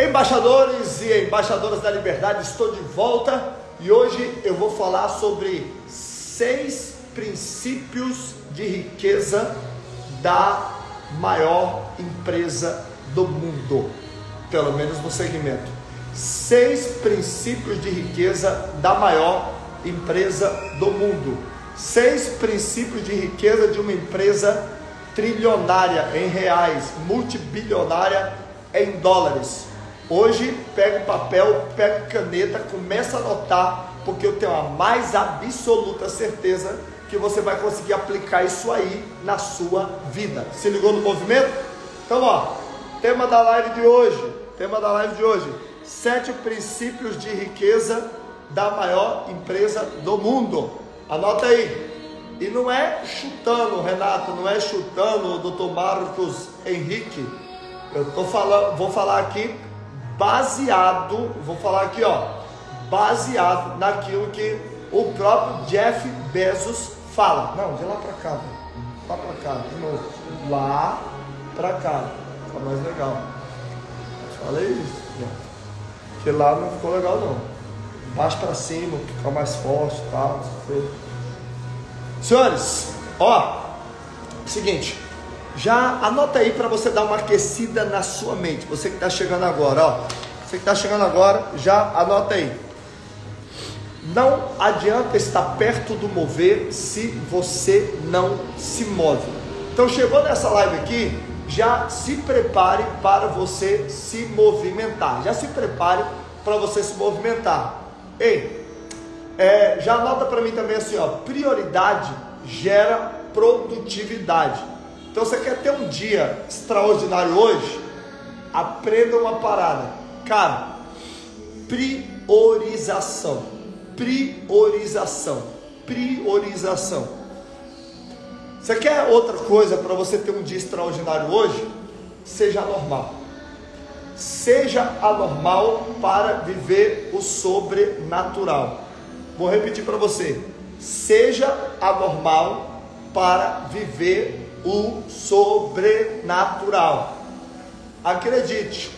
Embaixadores e embaixadoras da liberdade, estou de volta e hoje eu vou falar sobre seis princípios de riqueza da maior empresa do mundo, pelo menos no segmento. Seis princípios de riqueza da maior empresa do mundo. Seis princípios de riqueza de uma empresa trilionária em reais, multibilionária em dólares. Hoje, pega o papel, pega caneta, começa a anotar, porque eu tenho a mais absoluta certeza que você vai conseguir aplicar isso aí na sua vida. Se ligou no movimento? Então, ó, tema da live de hoje, tema da live de hoje, sete princípios de riqueza da maior empresa do mundo. Anota aí. E não é chutando, Renato, não é chutando o doutor Marcos Henrique. Eu tô falando, vou falar aqui baseado, vou falar aqui, ó, baseado naquilo que o próprio Jeff Bezos fala. Não, de lá para cá, velho. lá para cá, de novo, lá para cá, fica mais legal. Falei isso, que lá não ficou legal não. Baixo para cima, fica mais forte, tal. Senhores, ó, seguinte. Já anota aí para você dar uma aquecida na sua mente. Você que está chegando agora, ó. Você que está chegando agora, já anota aí. Não adianta estar perto do mover se você não se move. Então chegou nessa live aqui, já se prepare para você se movimentar. Já se prepare para você se movimentar. Ei, é, já anota para mim também assim, ó. Prioridade gera produtividade. Então você quer ter um dia extraordinário hoje? Aprenda uma parada. Cara, priorização. Priorização. Priorização. Você quer outra coisa para você ter um dia extraordinário hoje? Seja normal. Seja anormal para viver o sobrenatural. Vou repetir para você. Seja anormal para viver o sobrenatural. Acredite,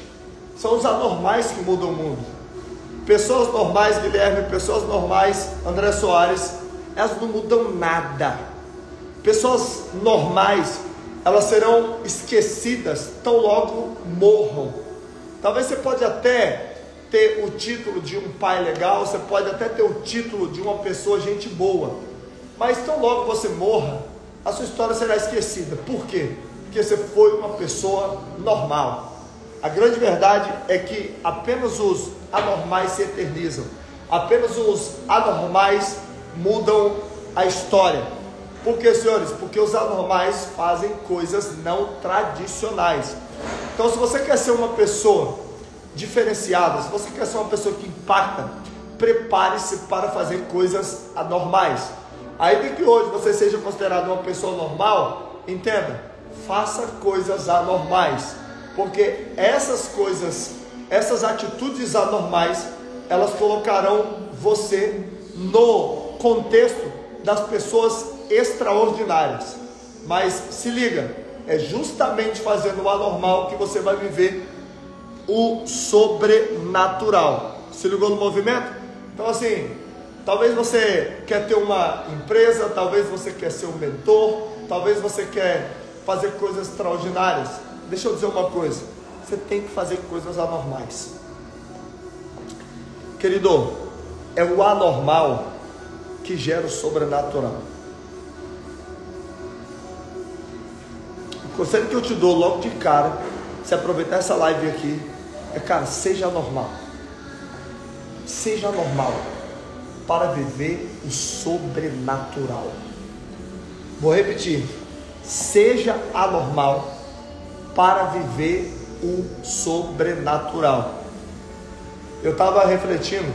são os anormais que mudam o mundo. Pessoas normais, Guilherme, pessoas normais, André Soares, elas não mudam nada. Pessoas normais, elas serão esquecidas tão logo morram. Talvez você pode até ter o título de um pai legal, você pode até ter o título de uma pessoa gente boa, mas tão logo você morra, a sua história será esquecida. Por quê? Porque você foi uma pessoa normal. A grande verdade é que apenas os anormais se eternizam. Apenas os anormais mudam a história. Por quê, senhores? Porque os anormais fazem coisas não tradicionais. Então, se você quer ser uma pessoa diferenciada, se você quer ser uma pessoa que impacta, prepare-se para fazer coisas anormais. Ainda que hoje você seja considerado uma pessoa normal, entenda, faça coisas anormais, porque essas coisas, essas atitudes anormais, elas colocarão você no contexto das pessoas extraordinárias. Mas se liga, é justamente fazendo o anormal que você vai viver o sobrenatural. Se ligou no movimento? Então assim, Talvez você quer ter uma empresa, talvez você quer ser um mentor, talvez você quer fazer coisas extraordinárias. Deixa eu dizer uma coisa: você tem que fazer coisas anormais. Querido, é o anormal que gera o sobrenatural. O conselho que eu te dou logo de cara, se aproveitar essa live aqui, é cara, seja normal. Seja normal para viver o sobrenatural. Vou repetir: seja anormal para viver o sobrenatural. Eu estava refletindo,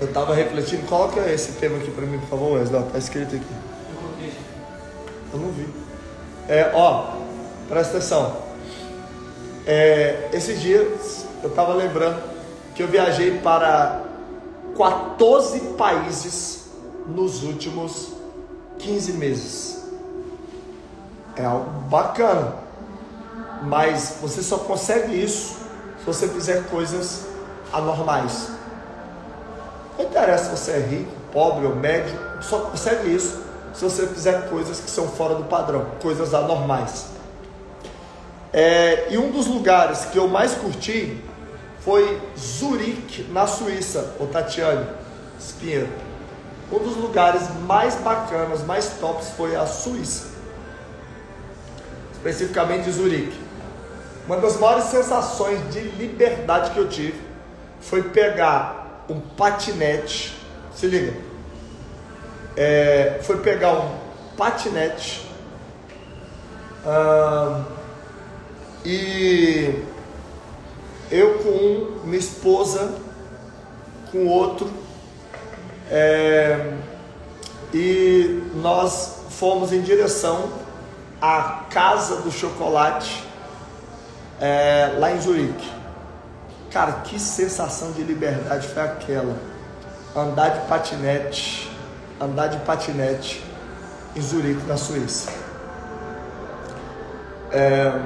eu estava refletindo, coloca esse tema aqui para mim, por favor, Wesley, está escrito aqui. Eu não vi. É, ó, presta atenção. É, esses dias eu estava lembrando que eu viajei para 14 países nos últimos 15 meses. É algo bacana, mas você só consegue isso se você fizer coisas anormais. Não interessa se você é rico, pobre ou médio, só consegue isso se você fizer coisas que são fora do padrão, coisas anormais. É, e um dos lugares que eu mais curti foi Zurique, na Suíça, o Tatiane Espinheiro. Um dos lugares mais bacanas, mais tops foi a Suíça, especificamente Zurique. Uma das maiores sensações de liberdade que eu tive foi pegar um patinete, se liga, é, foi pegar um patinete e eu com um, minha esposa com outro, é, e nós fomos em direção à Casa do Chocolate, é, lá em Zurique. Cara, que sensação de liberdade foi aquela? Andar de patinete, andar de patinete em Zurique, na Suíça. É,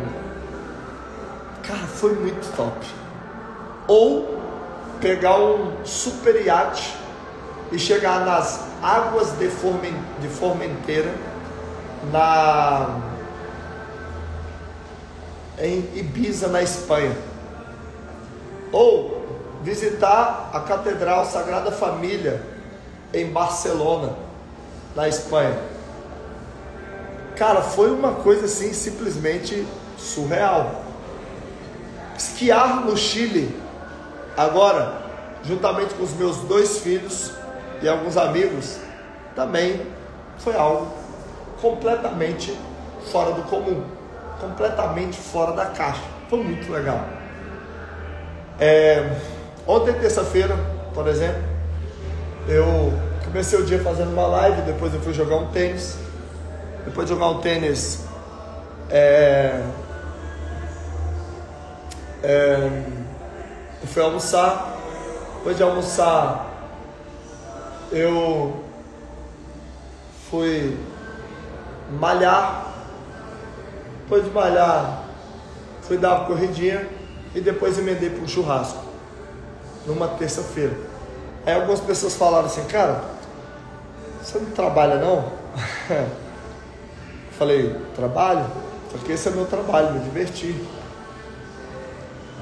cara, foi muito top. Ou pegar um super iate e chegar nas águas de, Formen, de Formenteira, na, em Ibiza, na Espanha. Ou visitar a Catedral Sagrada Família em Barcelona, na Espanha. Cara, foi uma coisa assim simplesmente surreal. Esquiar no Chile, agora, juntamente com os meus dois filhos e alguns amigos, também foi algo completamente fora do comum, completamente fora da caixa. Foi muito legal. É, ontem, terça-feira, por exemplo, eu comecei o dia fazendo uma live, depois eu fui jogar um tênis. Depois de jogar um tênis, é, é, eu fui almoçar. Depois de almoçar, eu fui malhar. Depois de malhar, fui dar uma corridinha e depois emendei para um churrasco numa terça-feira. Aí algumas pessoas falaram assim, cara, você não trabalha não? Falei, trabalho? Porque esse é meu trabalho, me divertir.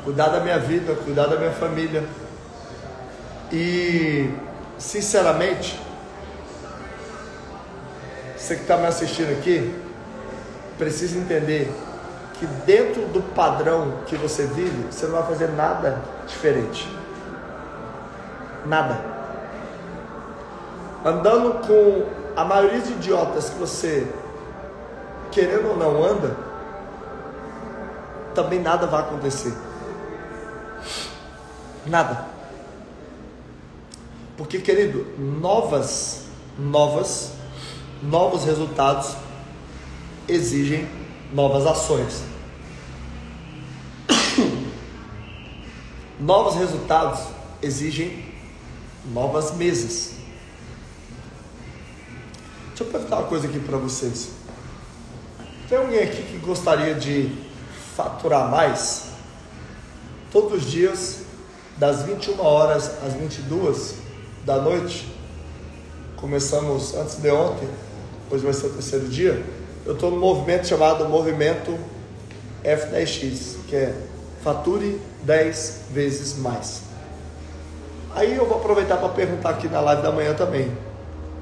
Cuidar da minha vida, cuidar da minha família. E, sinceramente, você que está me assistindo aqui, precisa entender que dentro do padrão que você vive, você não vai fazer nada diferente. Nada. Andando com a maioria de idiotas que você, querendo ou não, anda, também nada vai acontecer. Nada. Porque, querido, novas, novas, novos resultados exigem novas ações. Novos resultados exigem novas mesas. Deixa eu perguntar uma coisa aqui para vocês. Tem alguém aqui que gostaria de faturar mais? Todos os dias, das 21 horas às 22 da noite, começamos antes de ontem, hoje vai ser o terceiro dia. Eu estou no movimento chamado Movimento F10X, que é fature 10 vezes mais. Aí eu vou aproveitar para perguntar aqui na live da manhã também.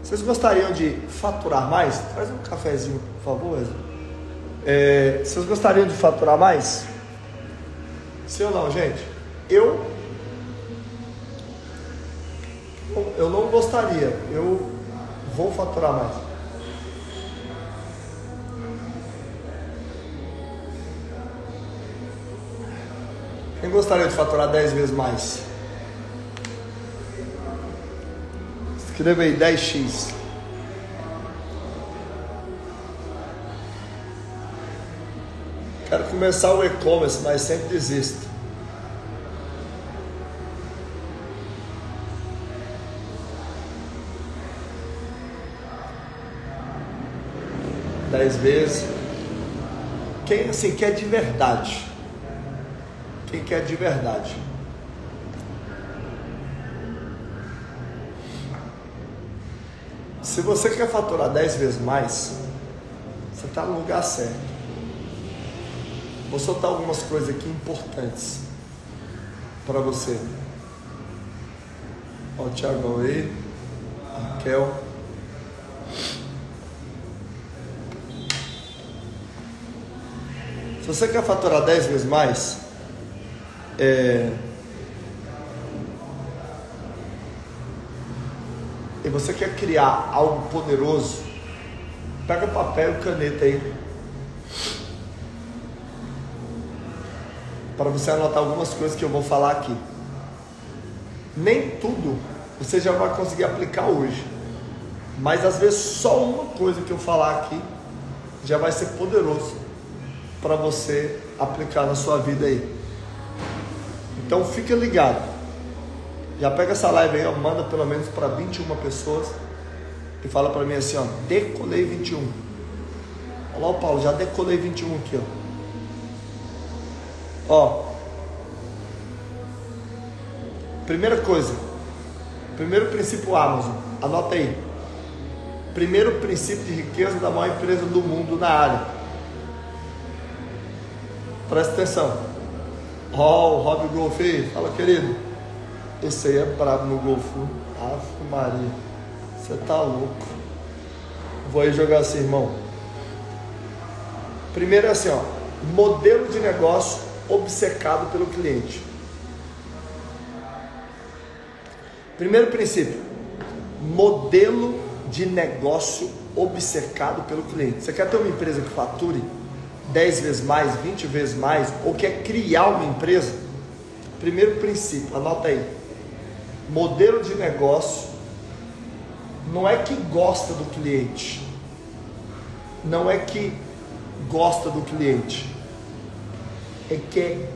Vocês gostariam de faturar mais? Traz um cafezinho, por favor. É, vocês gostariam de faturar mais? Sim ou não, gente? Eu. Eu não gostaria. Eu vou faturar mais. Quem gostaria de faturar 10 vezes mais? Escreva aí 10x. Quero começar o e-commerce, mas sempre desisto. Dez vezes. Quem assim quer de verdade? quem quer de verdade. Se você quer faturar 10 vezes mais, você está no lugar certo. Vou soltar algumas coisas aqui importantes para você. Ó, o Thiago aí, Raquel. Você quer faturar 10 vezes mais, é, e você quer criar algo poderoso, pega papel e caneta aí. Para você anotar algumas coisas que eu vou falar aqui. Nem tudo você já vai conseguir aplicar hoje. Mas às vezes só uma coisa que eu falar aqui já vai ser poderoso para você aplicar na sua vida aí. Então fica ligado. Já pega essa live aí, ó, manda pelo menos para 21 pessoas e fala para mim assim, ó, decolei 21. Olha lá o Paulo, já decolei 21 aqui, ó. Ó. Primeira coisa. Primeiro princípio Amazon. Anota aí. Primeiro princípio de riqueza da maior empresa do mundo na área. Presta atenção. Ó, oh, o Rob Golf Fala, querido. Esse aí é brabo no golfo. Ave Maria. Você tá louco. Vou aí jogar assim, irmão. Primeiro é assim, ó. Modelo de negócio obcecado pelo cliente. Primeiro princípio. Modelo de negócio obcecado pelo cliente. Você quer ter uma empresa que fature 10 vezes mais, 20 vezes mais, ou quer criar uma empresa? Primeiro princípio, anota aí modelo de negócio não é que gosta do cliente, não é que gosta do cliente, é que é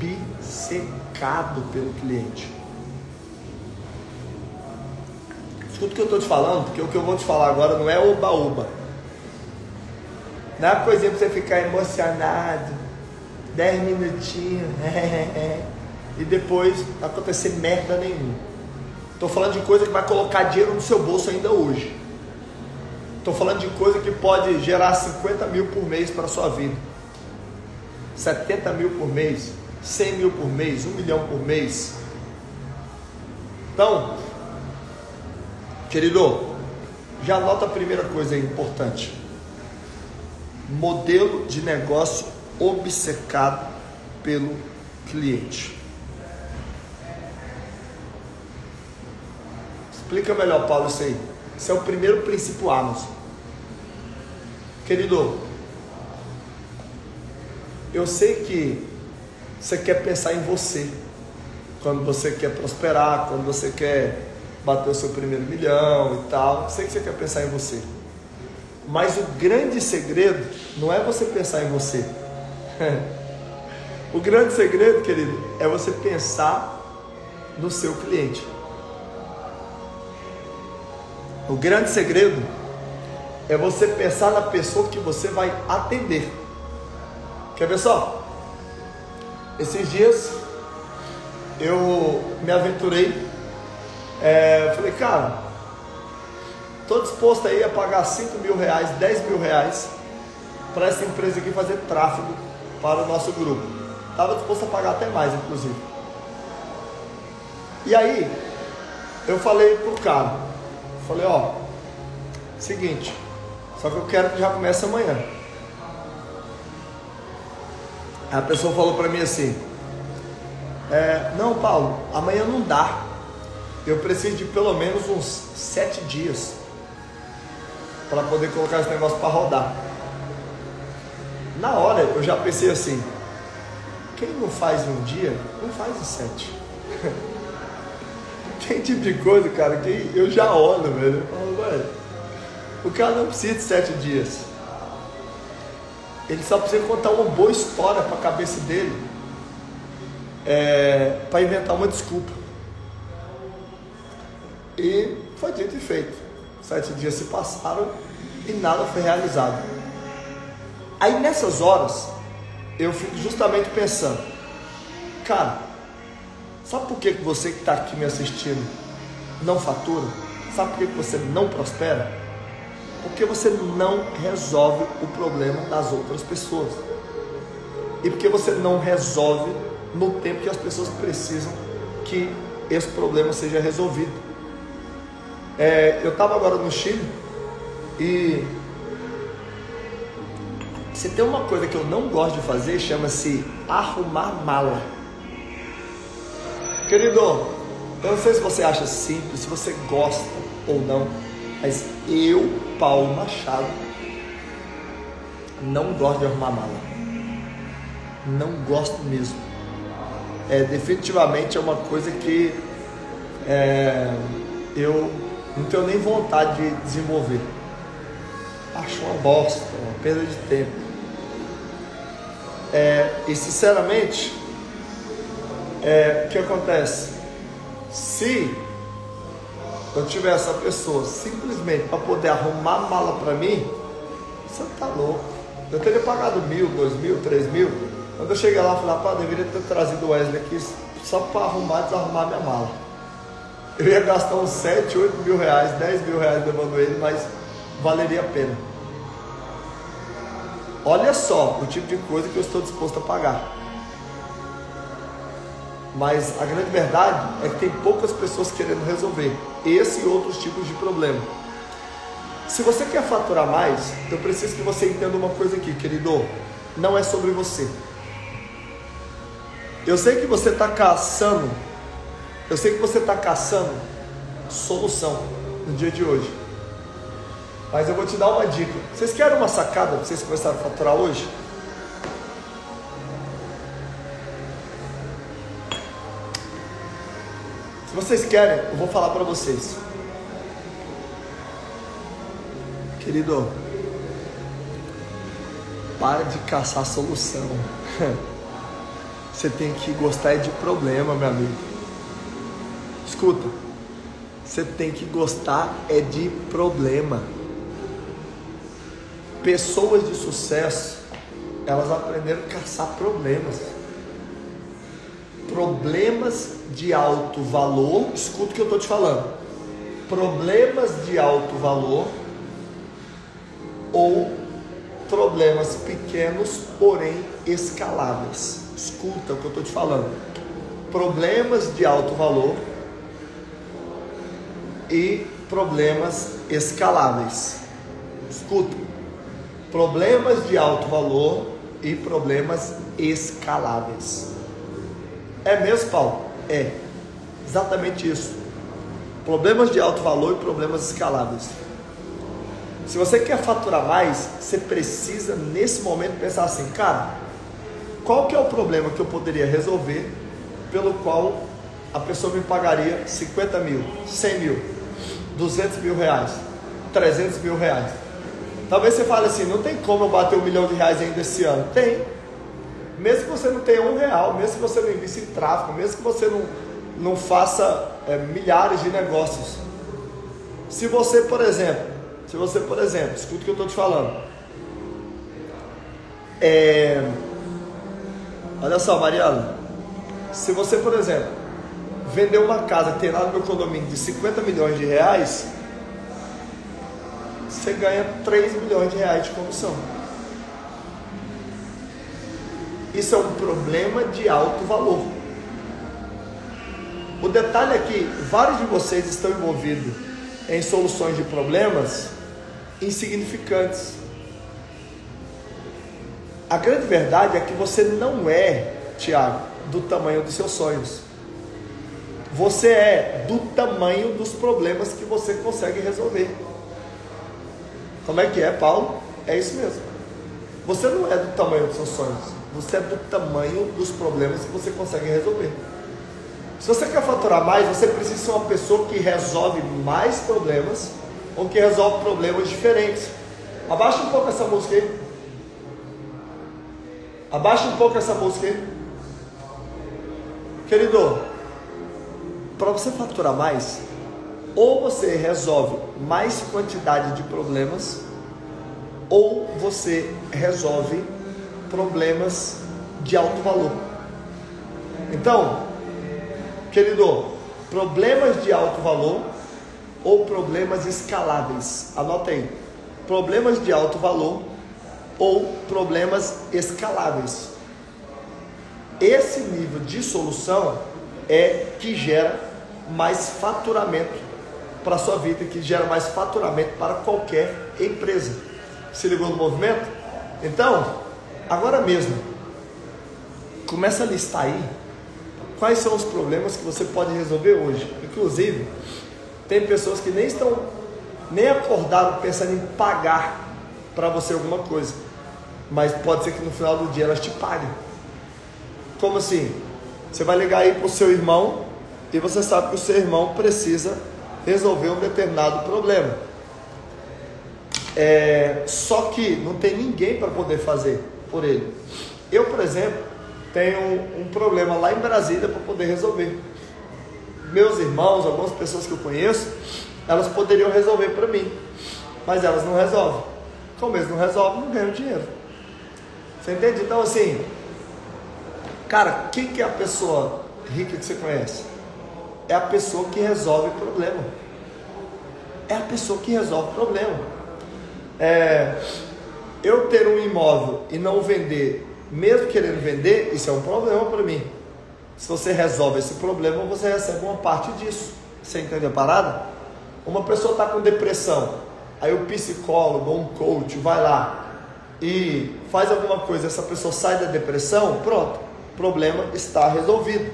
obcecado pelo cliente. Escuta o que eu estou te falando, porque o que eu vou te falar agora não é oba-oba. Não é para você ficar emocionado, 10 minutinhos, e depois não acontecer merda nenhuma. Estou falando de coisa que vai colocar dinheiro no seu bolso ainda hoje. Estou falando de coisa que pode gerar 50 mil por mês para sua vida, 70 mil por mês, 100 mil por mês, 1 milhão por mês. Então, querido, já anota a primeira coisa importante: modelo de negócio obcecado pelo cliente. Explica melhor, Paulo, isso aí. Esse é o primeiro princípio Amazon. Querido, eu sei que você quer pensar em você quando você quer prosperar, quando você quer bater o seu primeiro milhão e tal. Sei que você quer pensar em você. Mas o grande segredo não é você pensar em você. o grande segredo, querido, é você pensar no seu cliente. O grande segredo é você pensar na pessoa que você vai atender. Quer ver só? Esses dias eu me aventurei, é, falei, cara, estou disposto aí a pagar 5 mil reais, 10 mil reais para essa empresa aqui fazer tráfego para o nosso grupo. Estava disposto a pagar até mais, inclusive. E aí, eu falei pro cara, Falei, ó, seguinte, só que eu quero que já comece amanhã. A pessoa falou para mim assim, é, não Paulo, amanhã não dá. Eu preciso de pelo menos uns sete dias para poder colocar esse negócio para rodar. Na hora eu já pensei assim, quem não faz um dia, não faz em sete. Tem tipo de coisa, cara, que eu já olho, velho. Velho, o cara não precisa de sete dias. Ele só precisa contar uma boa história para a cabeça dele é, para inventar uma desculpa. E foi dito e feito. Sete dias se passaram e nada foi realizado. Aí nessas horas, eu fico justamente pensando: Cara, sabe por que você que está aqui me assistindo não fatura? Sabe por que você não prospera? Porque você não resolve o problema das outras pessoas. E porque você não resolve no tempo que as pessoas precisam que esse problema seja resolvido. É, eu estava agora no Chile e se tem uma coisa que eu não gosto de fazer, chama-se arrumar mala. Querido, eu não sei se você acha simples, se você gosta ou não, mas eu, Paulo Machado, não gosto de arrumar mala. Não gosto mesmo. É, definitivamente é uma coisa que é, eu não tenho nem vontade de desenvolver. Acho uma bosta, uma perda de tempo. É, e sinceramente, é, o que acontece? Se eu tiver essa pessoa simplesmente para poder arrumar mala para mim, você tá louco. Eu teria pagado mil, dois mil, três mil. Quando eu cheguei lá, eu falei, pá, deveria ter trazido o Wesley aqui só para arrumar e desarrumar minha mala. Eu ia gastar uns 7, 8 mil reais, 10 mil reais levando ele, mas valeria a pena. Olha só o tipo de coisa que eu estou disposto a pagar. Mas a grande verdade é que tem poucas pessoas querendo resolver esse e outros tipos de problema. Se você quer faturar mais, eu preciso que você entenda uma coisa aqui, querido. Não é sobre você. Eu sei que você está caçando, eu sei que você está caçando solução no dia de hoje. Mas eu vou te dar uma dica. Vocês querem uma sacada vocês começarem a faturar hoje? Se vocês querem, eu vou falar para vocês. Querido, para de caçar solução. Você tem que gostar de problema, meu amigo. Escuta, você tem que gostar é de problema pessoas de sucesso, elas aprenderam a caçar problemas. Problemas de alto valor, escuta o que eu estou te falando. Problemas de alto valor ou problemas pequenos, porém escaláveis. Escuta o que eu estou te falando. Problemas de alto valor e problemas escaláveis. Escuta problemas de alto valor e problemas escaláveis. É mesmo, Paulo? É. Exatamente isso. Problemas de alto valor e problemas escaláveis. Se você quer faturar mais, você precisa nesse momento pensar assim, cara, qual que é o problema que eu poderia resolver pelo qual a pessoa me pagaria 50 mil, 100 mil, 200 mil reais, 300 mil reais? Talvez você fale assim, não tem como eu bater um milhão de reais ainda esse ano. Tem. Mesmo que você não tenha um real, mesmo que você não invista em tráfego, mesmo que você não, não faça é, milhares de negócios. Se você, por exemplo, se você, por exemplo, escuta o que eu estou te falando. É, olha só, Mariana. Se você, por exemplo, vender uma casa tem lá no meu condomínio de 50 milhões de reais, você ganha 3 milhões de reais de comissão. Isso é um problema de alto valor. O detalhe é que vários de vocês estão envolvidos em soluções de problemas insignificantes. A grande verdade é que você não é, Tiago, do tamanho dos seus sonhos. Você é do tamanho dos problemas que você consegue resolver. Como é que é, Paulo? É isso mesmo. Você não é do tamanho dos seus sonhos, você é do tamanho dos problemas que você consegue resolver. Se você quer faturar mais, você precisa ser uma pessoa que resolve mais problemas ou que resolve problemas diferentes. Abaixa um pouco essa música aí. Abaixa um pouco essa música aí. Querido, para você faturar mais, ou você resolve mais quantidade de problemas, ou você resolve problemas de alto valor. Então, querido, problemas de alto valor ou problemas escaláveis. Anota aí. Problemas de alto valor ou problemas escaláveis. Esse nível de solução é que gera mais faturamento para a sua vida, que gera mais faturamento para qualquer empresa. Se ligou no movimento? Então, agora mesmo, começa a listar aí quais são os problemas que você pode resolver hoje. Inclusive, tem pessoas que nem estão nem acordaram pensando em pagar para você alguma coisa, mas pode ser que no final do dia elas te paguem. Como assim? Você vai ligar aí para o seu irmão e você sabe que o seu irmão precisa resolver um determinado problema. É, só que não tem ninguém para poder fazer por ele. Eu, por exemplo, tenho um, problema lá em Brasília para poder resolver. Meus irmãos, algumas pessoas que eu conheço, elas poderiam resolver para mim, mas elas não resolvem. Como eles não resolvem, não ganham dinheiro. Você entende? Então, assim, Cara, quem que é a pessoa rica que você conhece? É a pessoa que resolve problema. É a pessoa que resolve problema. É, eu ter um imóvel e não vender, mesmo querendo vender, isso é um problema para mim. Se você resolve esse problema, você recebe uma parte disso. Você entendeu a parada? Uma pessoa está com depressão, aí o psicólogo ou um coach vai lá e faz alguma coisa, essa pessoa sai da depressão, pronto problema está resolvido.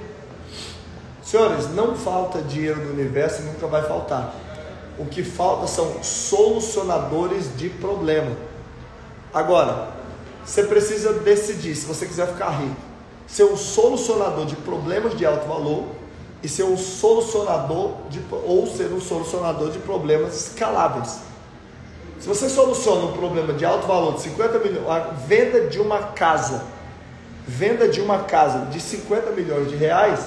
Senhores, não falta dinheiro no universo e nunca vai faltar. O que falta são solucionadores de problema. Agora, você precisa decidir se você quiser ficar rico, ser um solucionador de problemas de alto valor e ser um solucionador de, ou ser um solucionador de problemas escaláveis. Se você soluciona um problema de alto valor de 50 milhões, a venda de uma casa venda de uma casa de 50 milhões de reais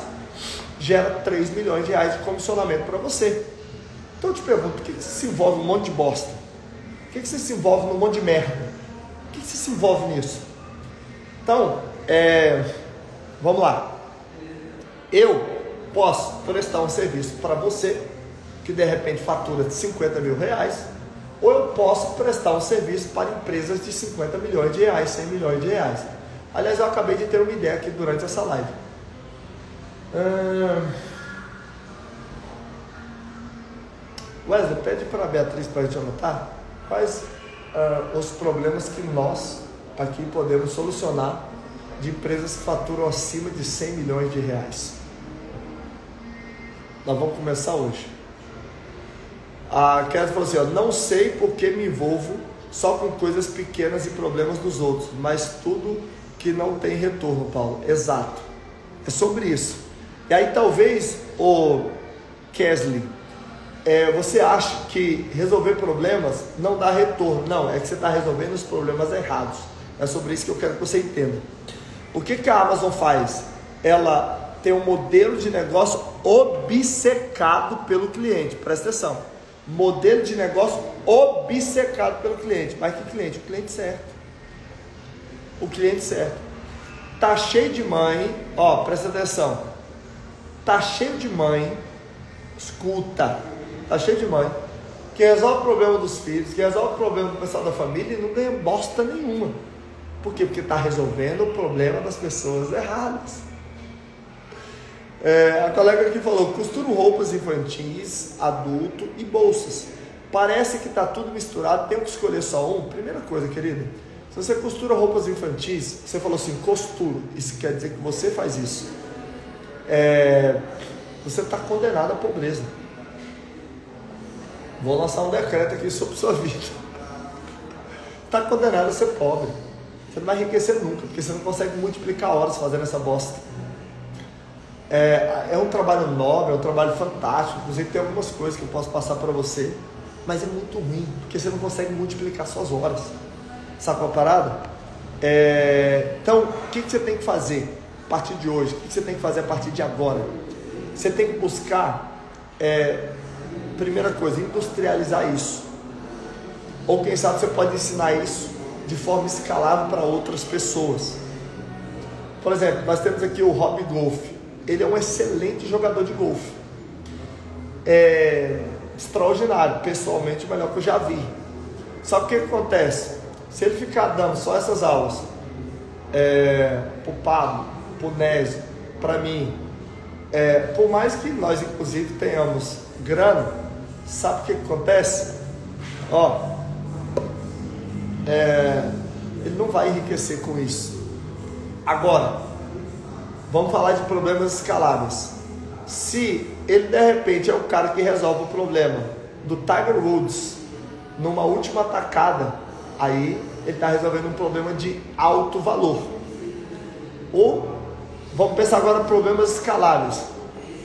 gera 3 milhões de reais de comissionamento para você. Então eu te pergunto, por que você se envolve um monte de bosta? Por que você se envolve num monte de merda? Por que você se envolve nisso? Então, é, vamos lá. Eu posso prestar um serviço para você que de repente fatura de 50 mil reais, ou eu posso prestar um serviço para empresas de 50 milhões de reais, 100 milhões de reais. Aliás, eu acabei de ter uma ideia aqui durante essa live. Wesley, pede para a Beatriz para a gente anotar quais os problemas que nós aqui podemos solucionar de empresas que faturam acima de 100 milhões de reais. Nós vamos começar hoje. A Kézia falou assim: ó, não sei porque me envolvo só com coisas pequenas e problemas dos outros, mas tudo que não tem retorno, Paulo. Exato. É sobre isso. E aí talvez o Kesley, é, você acha que resolver problemas não dá retorno. Não, é que você está resolvendo os problemas errados. É sobre isso que eu quero que você entenda. O que, que a Amazon faz? Ela tem um modelo de negócio obcecado pelo cliente. Presta atenção. Modelo de negócio obcecado pelo cliente. Mas que cliente? O cliente certo o cliente certo. Tá cheio de mãe, ó, presta atenção. Tá cheio de mãe, escuta. Tá cheio de mãe que resolve o problema dos filhos, que resolve o problema do pessoal da família e não ganha bosta nenhuma. Por quê? Porque está resolvendo o problema das pessoas erradas. É, a colega aqui falou: costuro roupas infantis, adulto e bolsas. Parece que está tudo misturado, tenho que escolher só um. Primeira coisa, querida, se você costura roupas infantis, você falou assim, costuro, isso quer dizer que você faz isso. É, você está condenado à pobreza. Vou lançar um decreto aqui sobre sua vida. Está condenado a ser pobre. Você não vai enriquecer nunca, porque você não consegue multiplicar horas fazendo essa bosta. É, é um trabalho nobre, é um trabalho fantástico. Inclusive tem algumas coisas que eu posso passar para você, mas é muito ruim, porque você não consegue multiplicar suas horas. Sabe qual a parada? É, então, o que, que, você tem que fazer a partir de hoje? O que, que, você tem que fazer a partir de agora? Você tem que buscar, é, primeira coisa, industrializar isso. Ou quem sabe você pode ensinar isso de forma escalável para outras pessoas. Por exemplo, nós temos aqui o Hobby Golf. ele é um excelente jogador de golfe. É extraordinário, pessoalmente, o melhor que eu já vi. Só que o que acontece? Se ele ficar dando só essas aulas é, pro Pablo, pro Nésio, para mim, é, por mais que nós, inclusive, tenhamos grana, sabe o que, que acontece? Ó, é, ele não vai enriquecer com isso. Agora, vamos falar de problemas escaláveis. Se ele de repente é o cara que resolve o problema do Tiger Woods numa última atacada, aí ele está resolvendo um problema de alto valor. Ou vamos pensar agora em problemas escaláveis.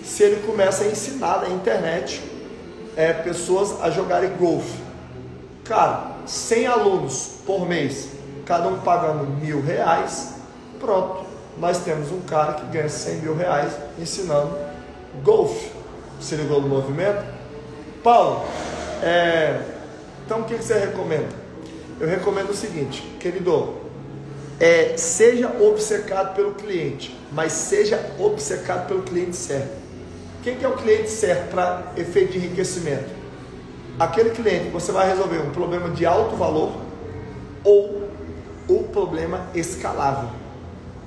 Se ele começa a ensinar na internet é, pessoas a jogarem golfe, cara, 100 alunos por mês, cada um pagando mil reais, pronto, nós temos um cara que ganha 100 mil reais ensinando golfe. Se ligou no movimento? Paulo, é, então o que você recomenda? Eu recomendo o seguinte, querido, é, seja obcecado pelo cliente, mas seja obcecado pelo cliente certo. Quem que é o cliente certo para efeito de enriquecimento? Aquele cliente você vai resolver um problema de alto valor ou o problema escalável.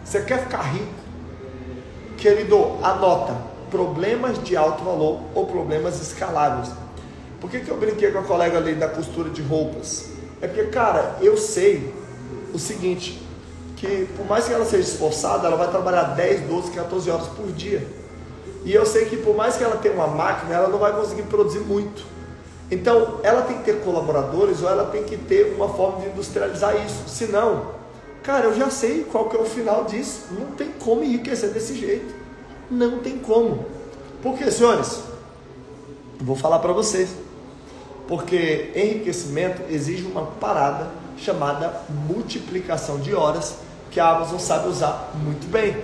Você quer ficar rico? Querido, anota problemas de alto valor ou problemas escaláveis. Por que, que eu brinquei com a colega ali da costura de roupas? É porque, cara, eu sei o seguinte, que por mais que ela seja esforçada, ela vai trabalhar 10, 12, 14 horas por dia. E eu sei que por mais que ela tenha uma máquina, ela não vai conseguir produzir muito. Então, ela tem que ter colaboradores ou ela tem que ter uma forma de industrializar isso. Senão, cara, eu já sei qual que é o final disso. Não tem como enriquecer desse jeito. Não tem como. Por quê, senhores? Vou falar para vocês. Porque enriquecimento exige uma parada chamada multiplicação de horas que a Amazon sabe usar muito bem.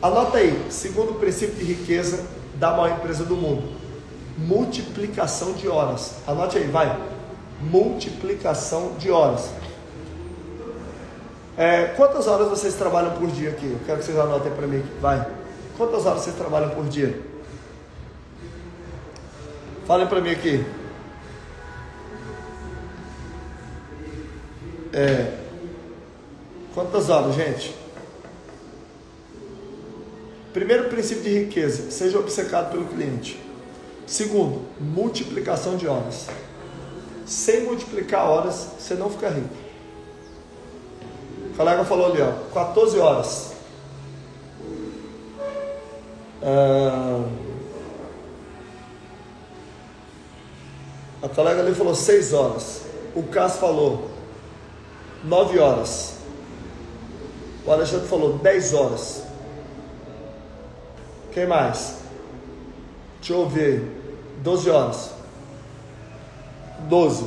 Anota aí, segundo princípio de riqueza da maior empresa do mundo: multiplicação de horas. Anote aí, vai. Multiplicação de horas. É, quantas horas vocês trabalham por dia aqui? Eu quero que vocês anotem para mim. Vai. Quantas horas vocês trabalham por dia? Falem para mim aqui. É, quantas horas, gente? Primeiro princípio de riqueza: seja obcecado pelo cliente. Segundo, multiplicação de horas. Sem multiplicar horas, você não fica rico. O colega falou ali, ó, 14 horas. Ah, a colega ali falou 6 horas. O Cássio falou 9 horas. O Alexandre falou 10 horas. Quem mais? Deixa eu ver. 12 horas. 12.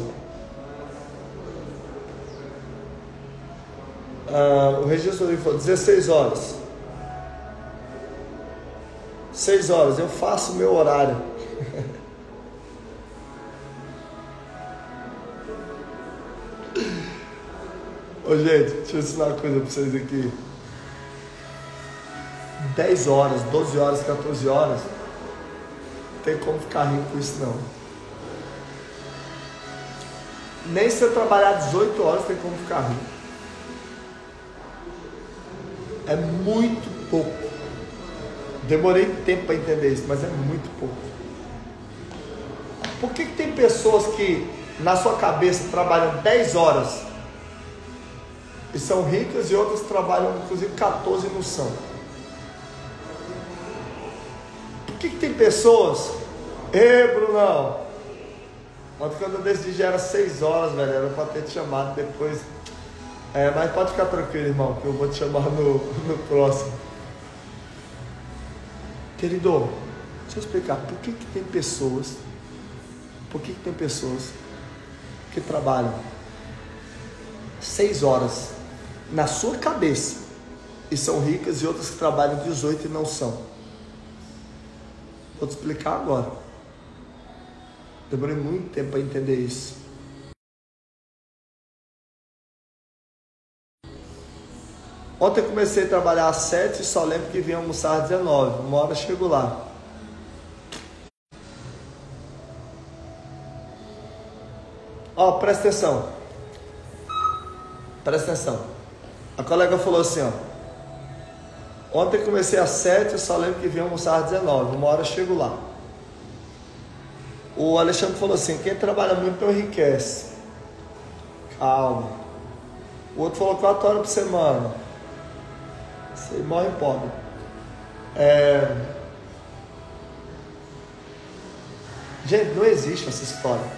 Ah, o registro falou 16 horas. 6 horas. Eu faço meu horário. Ô gente, deixa eu ensinar uma coisa para vocês aqui. 10 horas, 12 horas, 14 horas, não tem como ficar rico com isso não. Nem se eu trabalhar 18 horas tem como ficar rico. É muito pouco. Demorei tempo para entender isso, mas é muito pouco. Por que, que tem pessoas que na sua cabeça trabalham 10 horas são ricas e outras trabalham inclusive 14 e não são? Por que, que tem pessoas, ê Brunão, ontem quando eu decidi era 6 horas, velho, era para ter te chamado depois. É, mas pode ficar tranquilo, irmão, que eu vou te chamar no, no próximo. Querido, deixa eu explicar, por que, que tem pessoas, por que, que tem pessoas que trabalham 6 horas na sua cabeça e são ricas e outras que trabalham 18 e não são? Vou te explicar agora. Demorei muito tempo para entender isso. Ontem comecei a trabalhar às 7 e só lembro que vim almoçar às 19. Uma hora chego lá. Ó, presta atenção. Presta atenção. A colega falou assim, ó. Ontem comecei às 7, eu só lembro que vim almoçar às 19. Uma hora chego lá. O Alexandre falou assim: quem trabalha muito não enriquece. Calma. O outro falou 4 horas por semana. Você morre pobre. É... Gente, não existe essa história.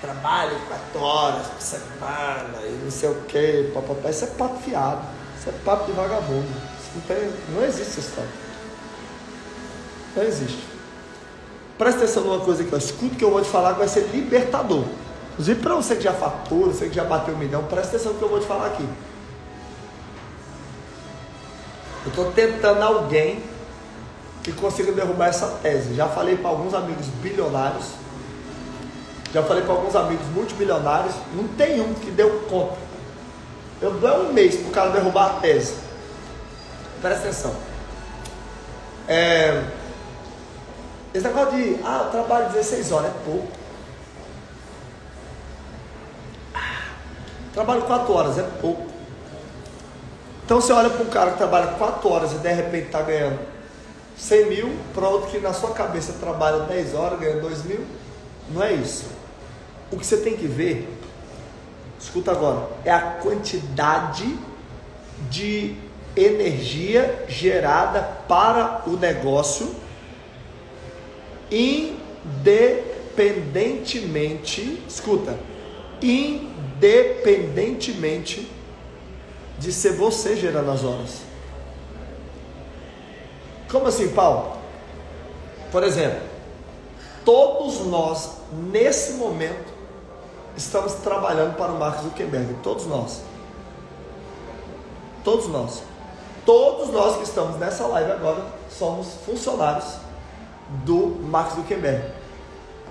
Trabalho 4 horas por semana e não sei o que, papapá. Isso é papo fiado. Isso é papo de vagabundo. Não, tem, não existe essa história. Não existe. Presta atenção numa coisa aqui, ó. escuta o que eu vou te falar que vai ser libertador. Inclusive para você que já fatura, você que já bateu um milhão, presta atenção no que eu vou te falar aqui. Eu estou tentando alguém que consiga derrubar essa tese. Já falei para alguns amigos bilionários, já falei para alguns amigos multibilionários, não tem um que deu conta. Eu dou um mês para o cara derrubar a tese. Presta atenção. É, esse negócio de, ah, eu trabalho 16 horas, é pouco. Trabalho 4 horas, é pouco. Então você olha para um cara que trabalha 4 horas e de repente está ganhando 100 mil, para outro que na sua cabeça trabalha 10 horas, ganha 2 mil. Não é isso. O que você tem que ver, escuta agora, é a quantidade de energia gerada para o negócio, independentemente, escuta, independentemente de ser você gerando as horas. Como assim, Paulo? Por exemplo, todos nós, nesse momento, estamos trabalhando para o Mark Zuckerberg. Todos nós. Todos nós. Todos nós que estamos nessa live agora somos funcionários do Mark Zuckerberg.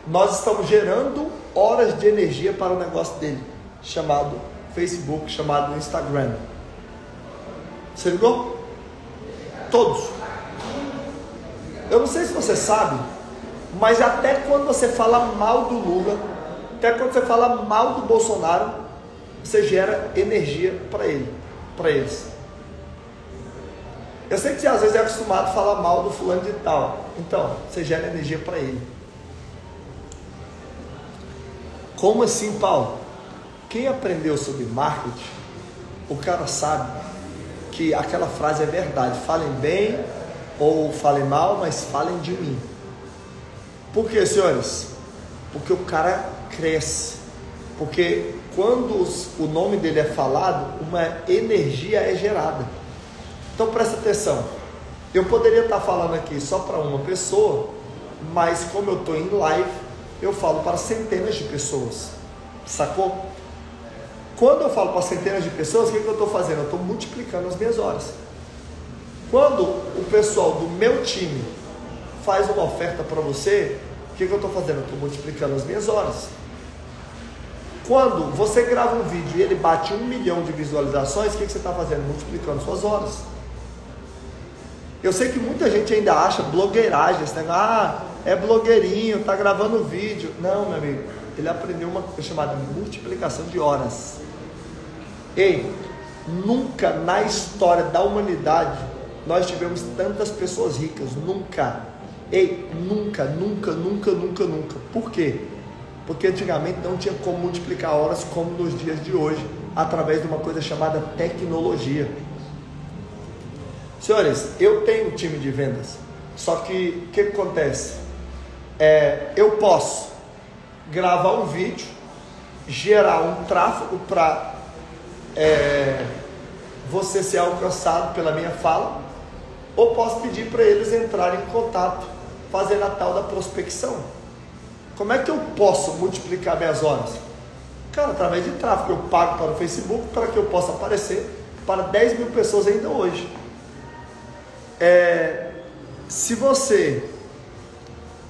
Nós estamos gerando horas de energia para o negócio dele, chamado Facebook, chamado Instagram. Você ligou? Todos. Eu não sei se você sabe, mas até quando você fala mal do Lula, até quando você fala mal do Bolsonaro, você gera energia para ele, para eles. Eu sei que você às vezes é acostumado a falar mal do fulano de tal. Então, você gera energia para ele. Como assim, Paulo? Quem aprendeu sobre marketing, o cara sabe que aquela frase é verdade. Falem bem ou falem mal, mas falem de mim. Por quê, senhores? Porque o cara cresce. Porque quando os, o nome dele é falado, uma energia é gerada. Então presta atenção. Eu poderia estar falando aqui só para uma pessoa, mas como eu estou em live, eu falo para centenas de pessoas. Sacou? Quando eu falo para centenas de pessoas, o que, que eu estou fazendo? Eu estou multiplicando as minhas horas. Quando o pessoal do meu time faz uma oferta para você, o que, que eu estou fazendo? Eu estou multiplicando as minhas horas. Quando você grava um vídeo e ele bate um milhão de visualizações, o que, que você está fazendo? Multiplicando suas horas. Eu sei que muita gente ainda acha blogueiragem, esse negócio, ah, é blogueirinho, está gravando vídeo. Não, meu amigo, ele aprendeu uma coisa chamada multiplicação de horas. Ei, nunca na história da humanidade nós tivemos tantas pessoas ricas, nunca. Ei, nunca, nunca, nunca, nunca, nunca. Por quê? Porque antigamente não tinha como multiplicar horas como nos dias de hoje, através de uma coisa chamada tecnologia. Senhores, eu tenho um time de vendas, só que o que acontece? É, eu posso gravar um vídeo, gerar um tráfego para é, você ser alcançado pela minha fala, ou posso pedir para eles entrarem em contato, fazendo a tal da prospecção. Como é que eu posso multiplicar minhas horas? Cara, através de tráfego, eu pago para o Facebook para que eu possa aparecer para 10 mil pessoas ainda hoje. É, se você,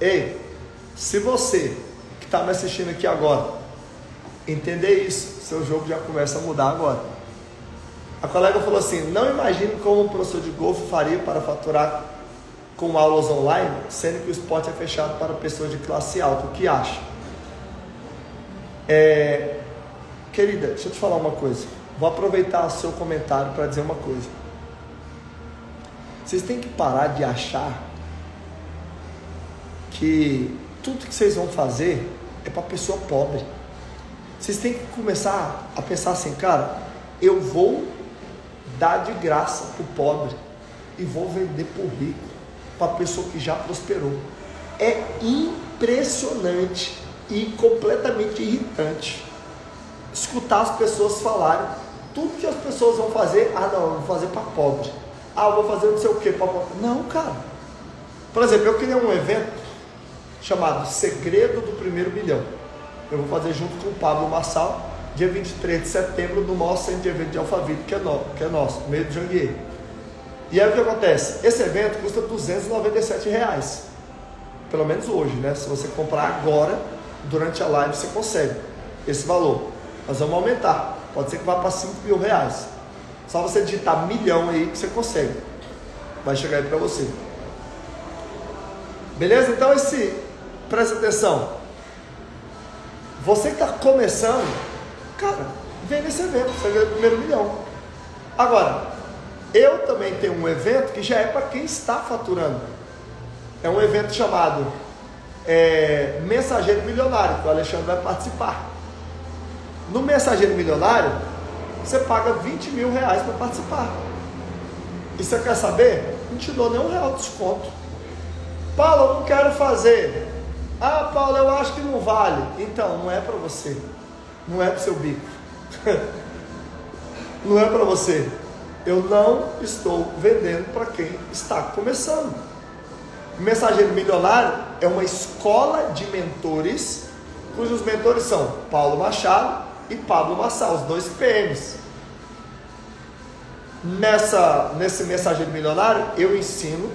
ei, se você que está me assistindo aqui agora, entender isso, seu jogo já começa a mudar agora. A colega falou assim: não imagino como um professor de golfe faria para faturar com aulas online, sendo que o esporte é fechado para pessoas de classe alta. O que acha? É, querida, deixa eu te falar uma coisa. Vou aproveitar o seu comentário para dizer uma coisa. Vocês têm que parar de achar que tudo que vocês vão fazer é para pessoa pobre. Vocês têm que começar a pensar assim, cara, eu vou dar de graça para o pobre e vou vender por rico para a pessoa que já prosperou. É impressionante e completamente irritante escutar as pessoas falarem tudo que as pessoas vão fazer. Ah, não, vou fazer para pobre. Ah, vou fazer não sei o que para pobre. Não, cara. Por exemplo, eu queria um evento chamado Segredo do Primeiro Milhão. Eu vou fazer junto com o Pablo Massal, dia 23 de setembro, no maior centro de evento de Alphaville, que é, no, que é nosso, meio de Jangueiro. E aí o que acontece? Esse evento custa 297 reais. Pelo menos hoje, né? Se você comprar agora, durante a live, você consegue esse valor. Nós vamos aumentar. Pode ser que vá para 5 mil reais. Só você digitar milhão aí que você consegue. Vai chegar aí para você. Beleza? Então esse, presta atenção. Você que está começando, cara, vem nesse evento, você ganha o primeiro milhão. Agora, eu também tenho um evento que já é para quem está faturando. É um evento chamado é, Mensageiro Milionário, que o Alexandre vai participar. No Mensageiro Milionário, você paga 20 mil reais para participar. E você quer saber? Não te dou nem um real de desconto. Paulo, eu não quero fazer. Ah, Paulo, eu acho que não vale. Então, não é para você. Não é para seu bico. não é para você. Eu não estou vendendo para quem está começando. O Mensageiro Milionário é uma escola de mentores, cujos mentores são Paulo Machado e Pablo Massal, os dois PMs. Nessa, nesse Mensageiro Milionário, eu ensino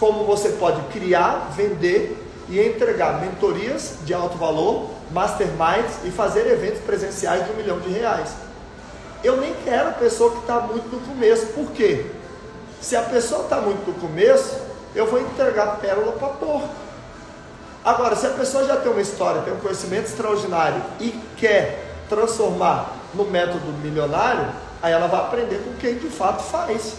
como você pode criar, vender e entregar mentorias de alto valor, masterminds e fazer eventos presenciais de um milhão de reais. Eu nem quero a pessoa que está muito no começo, por quê? Se a pessoa está muito no começo, eu vou entregar pérola para porco. Agora, se a pessoa já tem uma história, tem um conhecimento extraordinário e quer transformar no método milionário, aí ela vai aprender com quem de fato faz.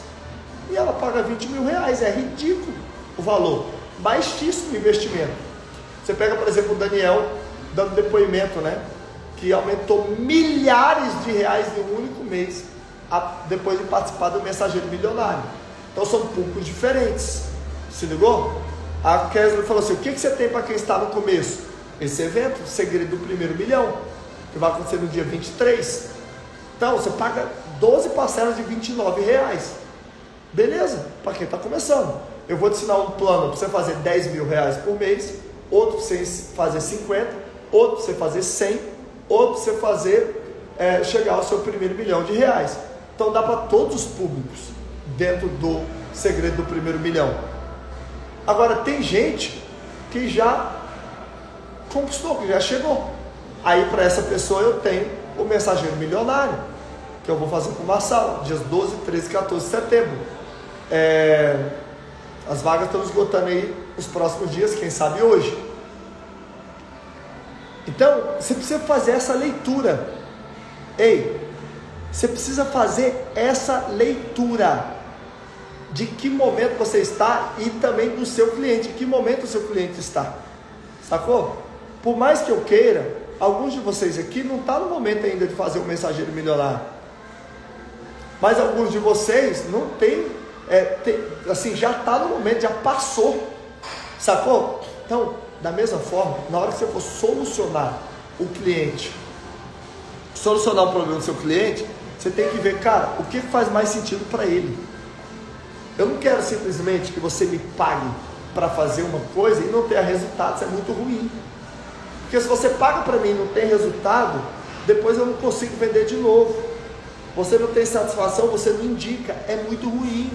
E ela paga 20 mil reais, é ridículo o valor, baixíssimo investimento. Você pega, por exemplo, o Daniel dando depoimento, né? Que aumentou milhares de reais em um único mês depois de participar do Mensageiro Milionário. Então são públicos diferentes. Se ligou? A Kesler falou assim: o que, que você tem para quem está no começo? Esse evento, segredo do primeiro milhão, que vai acontecer no dia 23. Então você paga 12 parcelas de 29 reais. Beleza, para quem está começando. Eu vou te ensinar um plano para você fazer 10 mil reais por mês, outro para você fazer 50, outro para você fazer 100, outro para você fazer é, chegar ao seu primeiro milhão de reais. Então dá para todos os públicos dentro do segredo do primeiro milhão. Agora tem gente que já conquistou, que já chegou. Aí para essa pessoa eu tenho o mensageiro milionário, que eu vou fazer com o Marçal, dias 12, 13, 14 de setembro. É, as vagas estão esgotando aí nos próximos dias, quem sabe hoje. Então, você precisa fazer essa leitura. Ei, você precisa fazer essa leitura de que momento você está e também do seu cliente, em que momento o seu cliente está. Sacou? Por mais que eu queira, alguns de vocês aqui não estão tá no momento ainda de fazer o mensageiro milionário. Mas alguns de vocês não tem, é, tem assim, já está no momento, já passou. Sacou? Então, da mesma forma, na hora que você for solucionar o cliente, solucionar o problema do seu cliente, você tem que ver, cara, o que faz mais sentido para ele. Eu não quero simplesmente que você me pague para fazer uma coisa e não tenha resultado, isso é muito ruim. Porque se você paga para mim e não tem resultado, depois eu não consigo vender de novo. Você não tem satisfação, você não indica, é muito ruim.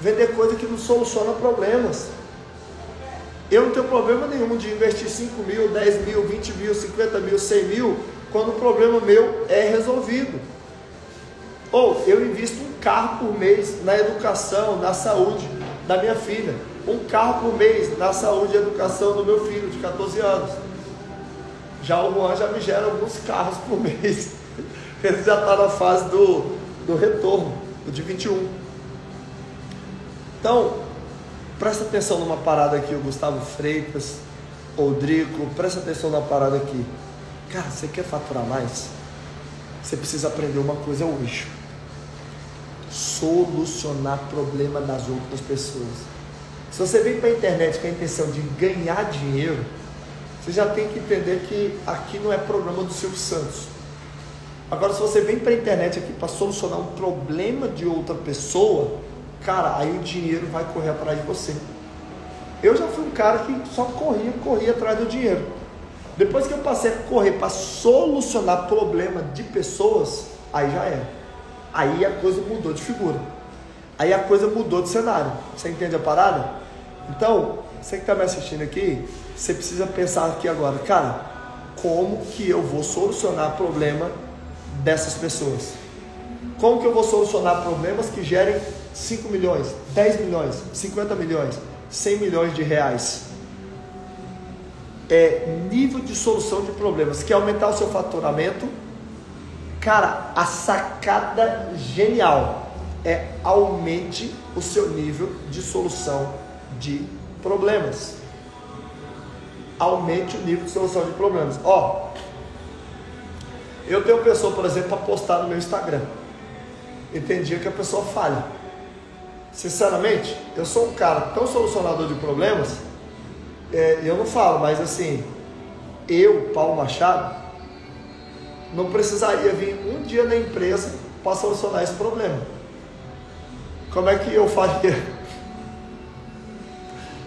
Vender coisa que não soluciona problemas. Eu não tenho problema nenhum de investir 5 mil, 10 mil, 20 mil, 50 mil, 100 mil, quando o problema meu é resolvido. Ou eu invisto um carro por mês na educação, na saúde da minha filha. Um carro por mês na saúde e educação do meu filho de 14 anos. Já o Juan já me gera alguns carros por mês. Ele já está na fase do, do retorno, do de 21. Então, presta atenção numa parada aqui, o Gustavo Freitas, Rodrigo, presta atenção na parada aqui. Cara, você quer faturar mais? Você precisa aprender uma coisa hoje. Solucionar problema das outras pessoas. Se você vem para a internet com a intenção de ganhar dinheiro, você já tem que entender que aqui não é programa do Silvio Santos. Agora, se você vem para a internet aqui para solucionar um problema de outra pessoa, cara, aí o dinheiro vai correr atrás de você. Eu já fui um cara que só corria, corria atrás do dinheiro. Depois que eu passei a correr para solucionar problema de pessoas, aí já é. Aí a coisa mudou de figura. Aí a coisa mudou de cenário. Você entende a parada? Então, você que está me assistindo aqui, você precisa pensar aqui agora, cara, como que eu vou solucionar problema dessas pessoas? Como que eu vou solucionar problemas que gerem 5 milhões, 10 milhões, 50 milhões, 100 milhões de reais? É nível de solução de problemas. Quer aumentar o seu faturamento? Cara, a sacada genial é aumente o seu nível de solução de problemas. Aumente o nível de solução de problemas. Ó, eu tenho pessoa, por exemplo, para postar no meu Instagram. Entendi que a pessoa falha. Sinceramente, eu sou um cara tão solucionador de problemas, é, eu não falo, mas assim, eu, Paulo Machado, não precisaria vir um dia na empresa para solucionar esse problema. Como é que eu faria?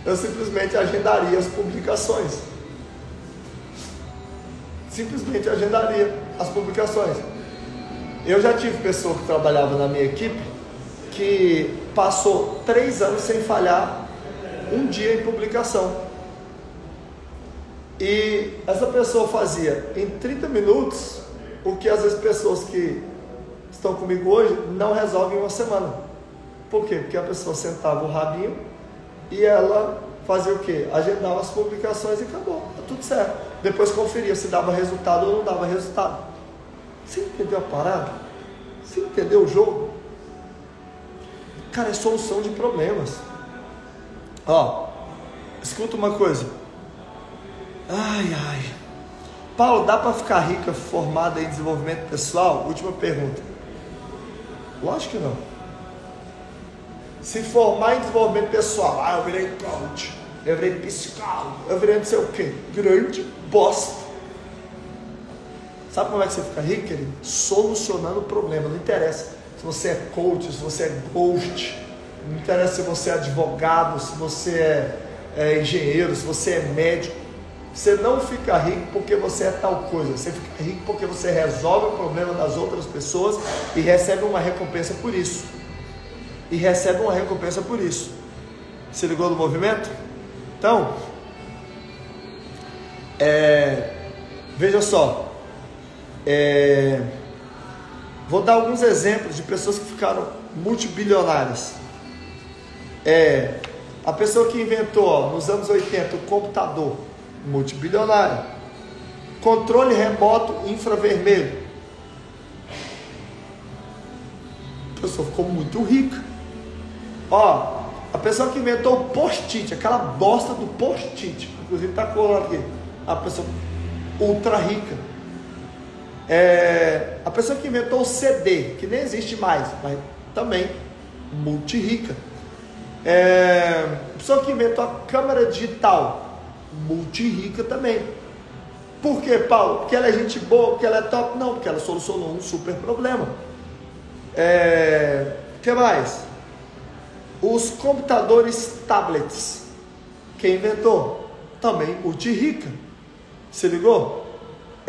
Eu simplesmente agendaria as publicações. Simplesmente agendaria as publicações. Eu já tive pessoa que trabalhava na minha equipe que passou três anos sem falhar um dia em publicação. E essa pessoa fazia em 30 minutos o que às vezes pessoas que estão comigo hoje não resolvem em uma semana. Por quê? Porque a pessoa sentava o rabinho e ela fazia o quê? Agendava as publicações e acabou. Tá tudo certo. Depois conferia se dava resultado ou não dava resultado. Você entendeu a parada? Você entendeu o jogo? Cara, é solução de problemas. Ó, escuta uma coisa. Ai, ai. Paulo, dá para ficar rica formada em desenvolvimento pessoal? Última pergunta. Lógico que não. Se formar em desenvolvimento pessoal, ah, eu virei coach, eu virei psicólogo, eu virei não sei o que, grande bosta. Sabe como é que você fica rico, querido? Solucionando o problema, não interessa se você é coach, se você é ghost, não interessa se você é advogado, se você é, é engenheiro, se você é médico. Você não fica rico porque você é tal coisa. Você fica rico porque você resolve o problema das outras pessoas e recebe uma recompensa por isso. E recebe uma recompensa por isso. Se ligou no movimento? Então, é, veja só. É, vou dar alguns exemplos de pessoas que ficaram multibilionárias. É, a pessoa que inventou ó, nos anos 80 o computador, multibilionário. Controle remoto infravermelho. A pessoa ficou muito rica. Ó, a pessoa que inventou o post-it, aquela bosta do post-it, inclusive está colado aqui. A pessoa ultra rica. É, a pessoa que inventou o CD, que nem existe mais, mas também multi rica. É, a pessoa que inventou a câmera digital, multi-rica também. Por quê, Paulo? Porque ela é gente boa, porque ela é top? Não, porque ela solucionou um super problema. É... O que mais? Os computadores tablets. Quem inventou? Também multi-rica. Se ligou?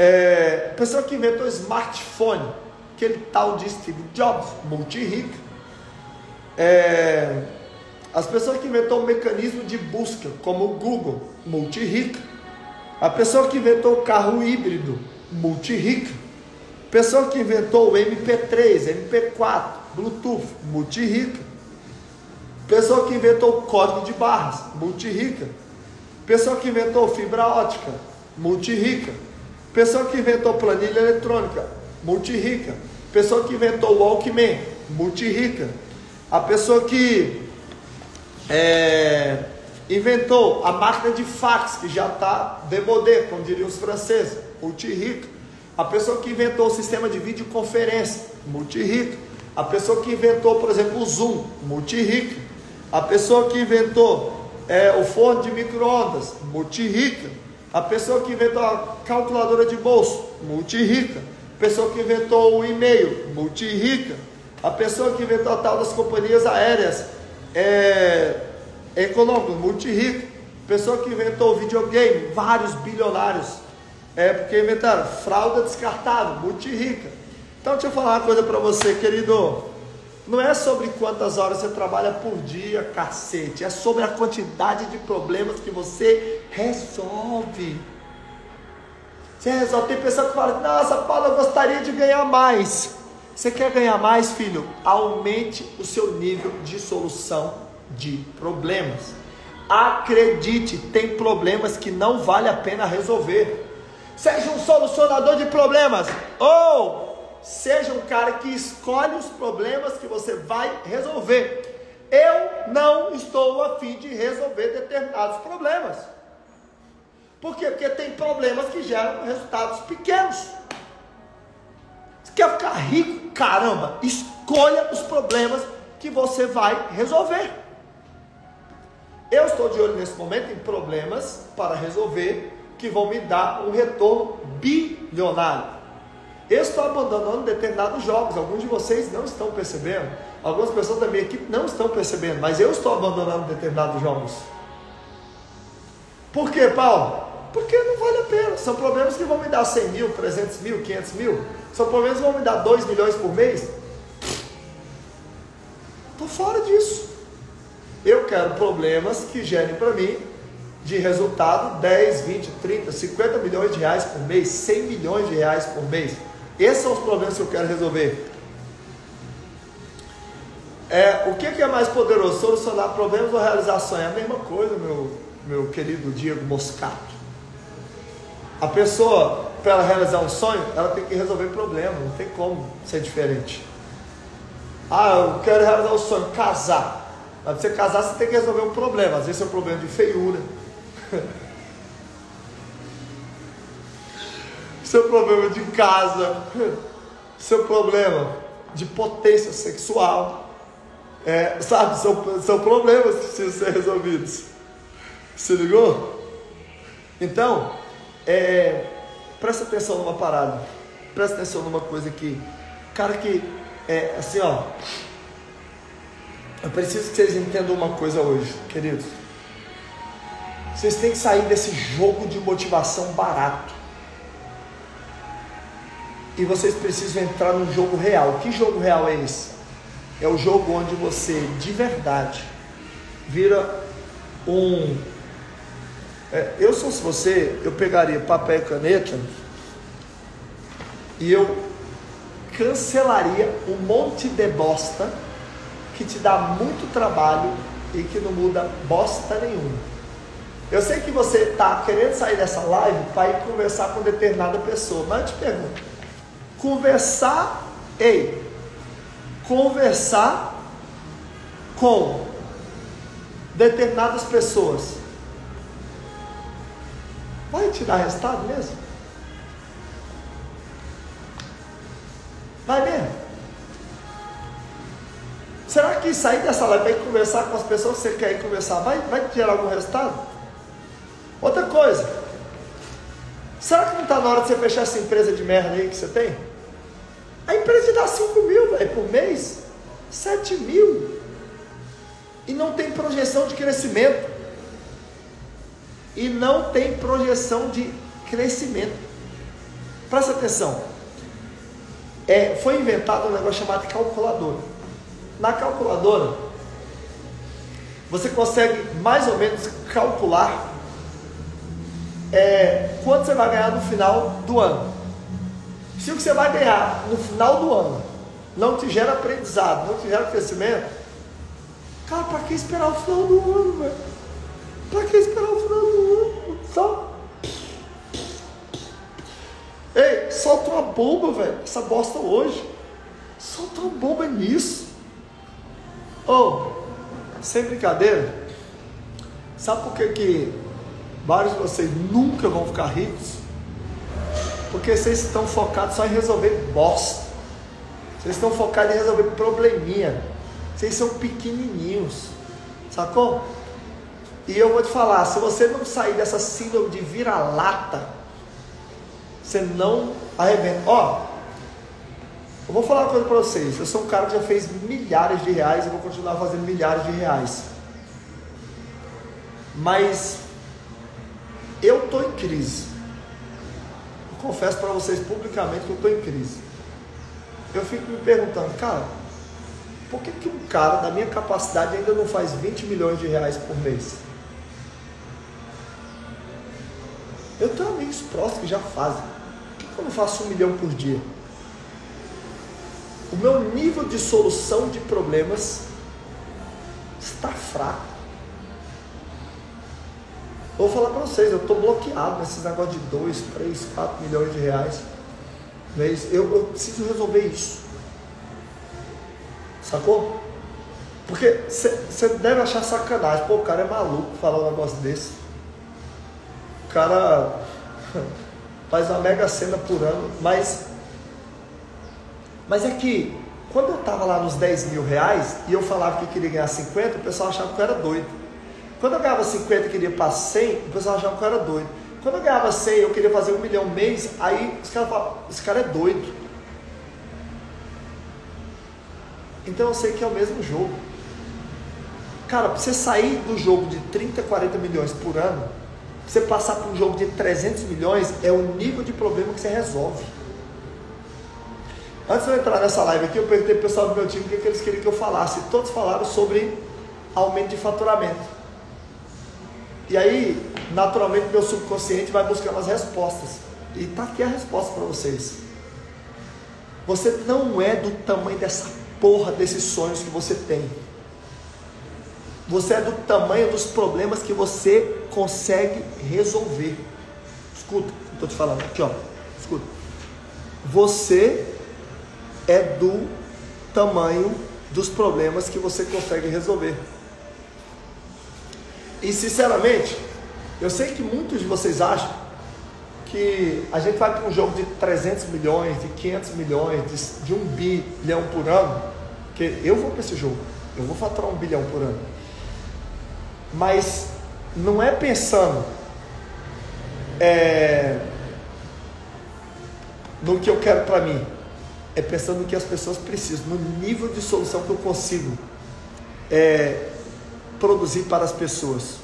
É... Pessoa que inventou smartphone, aquele tal de Steve Jobs, multi-rica. É... As pessoas que inventou o mecanismo de busca, como o Google, multi-rica. A pessoa que inventou o carro híbrido, multi-rica. Pessoa que inventou o MP3, MP4, Bluetooth, multi-rica. Pessoa que inventou o código de barras, multi-rica. Pessoa que inventou fibra ótica, multi-rica. Pessoa que inventou planilha eletrônica, multi-rica. Pessoa que inventou Walkman, multi-rica. A pessoa que é, inventou a máquina de fax, que já está demodé, como diriam os franceses, multi-rica. A pessoa que inventou o sistema de videoconferência, multi-rica. A pessoa que inventou, por exemplo, o Zoom, multi-rica. A pessoa que inventou é, o forno de micro-ondas, multi-rica. A pessoa que inventou a calculadora de bolso, multi-rica. A pessoa que inventou o e-mail, multi-rica. A pessoa que inventou a tal das companhias aéreas, é, econômicas, multi-rica. A pessoa que inventou o videogame, vários bilionários. É porque inventaram fralda descartável, multi-rica. Então deixa eu falar uma coisa para você, querido. Não é sobre quantas horas você trabalha por dia, cacete. É sobre a quantidade de problemas que você resolve. Você resolve. Tem pessoa que fala: Nossa, Paulo, eu gostaria de ganhar mais. Você quer ganhar mais, filho? Aumente o seu nível de solução de problemas. Acredite, tem problemas que não vale a pena resolver. Seja um solucionador de problemas ou seja um cara que escolhe os problemas que você vai resolver. Eu não estou afim de resolver determinados problemas. Por quê? Porque tem problemas que geram resultados pequenos. Você quer ficar rico? Caramba, escolha os problemas que você vai resolver. Eu estou de olho nesse momento em problemas para resolver que vão me dar um retorno bilionário. Eu estou abandonando determinados jogos, alguns de vocês não estão percebendo, algumas pessoas da minha equipe não estão percebendo, mas eu estou abandonando determinados jogos. Por quê, Paulo? Porque não vale a pena. São problemas que vão me dar 100 mil, 300 mil, 500 mil. São problemas que vão me dar 2 milhões por mês. Estou fora disso. Eu quero problemas que gerem para mim de resultado 10, 20, 30, 50 milhões de reais por mês, 100 milhões de reais por mês. Esses são os problemas que eu quero resolver. É, o que, é mais poderoso? Solucionar problemas ou realizar sonhos? É a mesma coisa, meu, meu querido Diego Moscato. A pessoa, para ela realizar um sonho, ela tem que resolver problema, não tem como ser diferente. Ah, eu quero realizar o um sonho, casar. Mas para você casar, você tem que resolver um problema. Às vezes é um problema de feiura, seu problema de casa, seu problema de potência sexual, é, sabe, são, são problemas que precisam ser resolvidos. Se ligou? Então, é, presta atenção numa parada, presta atenção numa coisa aqui. Cara que, é, assim ó, eu preciso que vocês entendam uma coisa hoje, queridos. Vocês têm que sair desse jogo de motivação barato. E vocês precisam entrar no jogo real. Que jogo real é esse? É o jogo onde você, de verdade, vira um. É, eu, se você, eu pegaria papel e caneta e eu cancelaria um monte de bosta que te dá muito trabalho e que não muda bosta nenhuma. Eu sei que você está querendo sair dessa live para ir conversar com determinada pessoa, mas eu te pergunto: conversar, ei, conversar com determinadas pessoas vai te dar resultado mesmo? Vai mesmo? Será que sair dessa live para conversar com as pessoas que você quer conversar vai, vai te gerar algum resultado? Outra coisa, será que não está na hora de você fechar essa empresa de merda aí que você tem? A empresa te dá 5 mil véio, por mês, 7 mil, e não tem projeção de crescimento. E não tem projeção de crescimento. Presta atenção. É, foi inventado um negócio chamado calculadora. Na calculadora, você consegue mais ou menos calcular é, quanto você vai ganhar no final do ano. Se o que você vai ganhar no final do ano não te gera aprendizado, não te gera crescimento, cara, para que esperar o final do ano, velho? Para que esperar o final do ano? Só. Ei, solta uma bomba, velho. Essa bosta hoje. Solta uma bomba nisso. Oh, sem brincadeira. Sabe por que, que vários de vocês nunca vão ficar ricos? Porque vocês estão focados só em resolver bosta. Vocês estão focados em resolver probleminha. Vocês são pequenininhos. Sacou? E eu vou te falar, se você não sair dessa síndrome de vira-lata, você não arrebenta. Ó, eu vou falar uma coisa para vocês. Eu sou um cara que já fez milhares de reais e vou continuar fazendo milhares de reais. Mas eu estou em crise confesso para vocês publicamente que eu estou em crise. Eu fico me perguntando, cara, por que, que um cara da minha capacidade ainda não faz 20 milhões de reais por mês? Eu tenho amigos próximos que já fazem. Por que, que eu não faço um milhão por dia? O meu nível de solução de problemas está fraco. Vou falar para vocês, eu estou bloqueado nesses negócios de 2, 3, 4 milhões de reais. Mês. Eu, eu preciso resolver isso. Sacou? Porque você deve achar sacanagem. Pô, o cara é maluco falar um negócio desse. O cara faz uma mega cena por ano. Mas, mas é que quando eu estava lá nos 10 mil reais e eu falava que queria ganhar 50, o pessoal achava que eu era doido. Quando eu ganhava 50 e queria para 100, o pessoal achava que eu era doido. Quando eu ganhava 100 eu queria fazer um milhão mês, aí os caras falavam, esse cara é doido. Então eu sei que é o mesmo jogo. Cara, para você sair do jogo de 30, 40 milhões por ano, você passar para um jogo de 300 milhões, é o nível de problema que você resolve. Antes de eu entrar nessa live aqui, eu perguntei para o pessoal do meu time o que, que eles queriam que eu falasse. Todos falaram sobre aumento de faturamento. E aí, naturalmente, meu subconsciente vai buscar umas respostas. E está aqui a resposta para vocês. Você não é do tamanho dessa porra desses sonhos que você tem. Você é do tamanho dos problemas que você consegue resolver. Escuta, estou te falando aqui, ó. Escuta. Você é do tamanho dos problemas que você consegue resolver. E sinceramente, eu sei que muitos de vocês acham que a gente vai para um jogo de 300 milhões, de 500 milhões, de, de um bilhão por ano, que eu vou para esse jogo, eu vou faturar um bilhão por ano. Mas não é pensando é, no que eu quero para mim, é pensando no que as pessoas precisam, no nível de solução que eu consigo. É, produzir para as pessoas.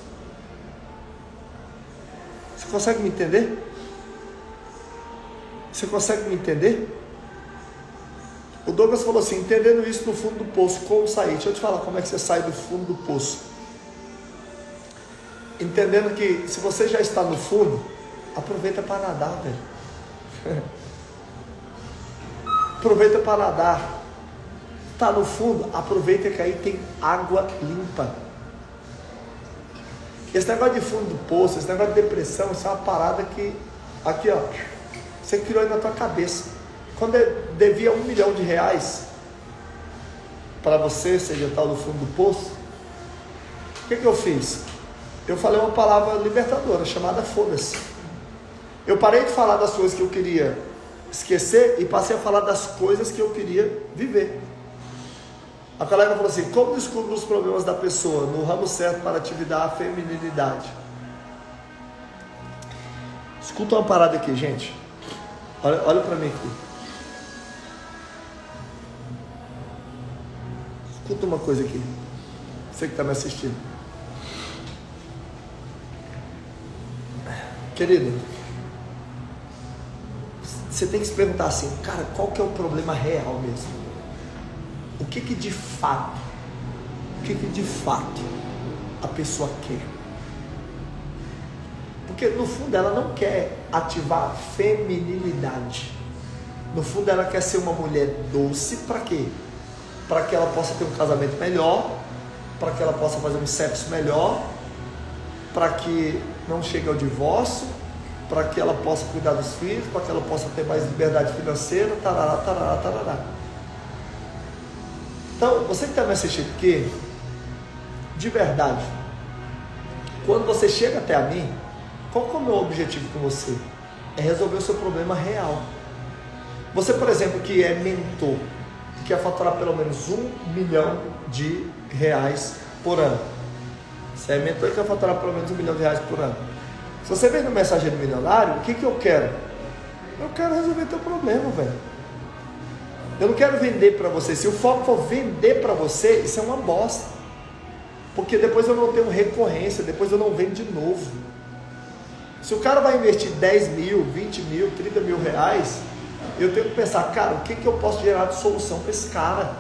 Você consegue me entender? Você consegue me entender? O Douglas falou assim: entendendo isso no fundo do poço, como sair? Deixa eu te falar como é que você sai do fundo do poço. Entendendo que se você já está no fundo, aproveita para nadar, velho. aproveita para nadar. Está no fundo, aproveita que aí tem água limpa. Esse negócio de fundo do poço, esse negócio de depressão, isso é uma parada que, aqui ó, você criou aí na tua cabeça. Quando eu devia um milhão de reais para você, seja tal do fundo do poço, o que, que eu fiz? Eu falei uma palavra libertadora chamada foda-se. Eu parei de falar das coisas que eu queria esquecer e passei a falar das coisas que eu queria viver. A colega falou assim: como descubro os problemas da pessoa no ramo certo para atividade a feminilidade? Escuta uma parada aqui, gente. Olha, olha para mim aqui. Escuta uma coisa aqui. Você que está me assistindo. Querido, você tem que se perguntar assim, cara, qual que é o problema real mesmo? O que que de fato, o que que de fato a pessoa quer. Porque no fundo ela não quer ativar a feminilidade. No fundo, ela quer ser uma mulher doce para quê? Para que ela possa ter um casamento melhor, para que ela possa fazer um sexo melhor, para que não chegue ao divórcio, para que ela possa cuidar dos filhos, para que ela possa ter mais liberdade financeira, tarará, tarará, tarará. Então, você que está me assistindo aqui, de verdade, quando você chega até a mim, qual é o meu objetivo com você? É resolver o seu problema real. Você, por exemplo, que é mentor, quer faturar pelo menos um milhão de reais por ano. Você é mentor e quer faturar pelo menos um milhão de reais por ano. Se você vem no mensageiro milionário, o que, que eu quero? Eu quero resolver teu problema, velho. Eu não quero vender para você. Se o foco for vender para você, isso é uma bosta. Porque depois eu não tenho recorrência, depois eu não vendo de novo. Se o cara vai investir 10 mil, 20 mil, 30 mil reais, eu tenho que pensar, cara, o que, que eu posso gerar de solução para esse cara?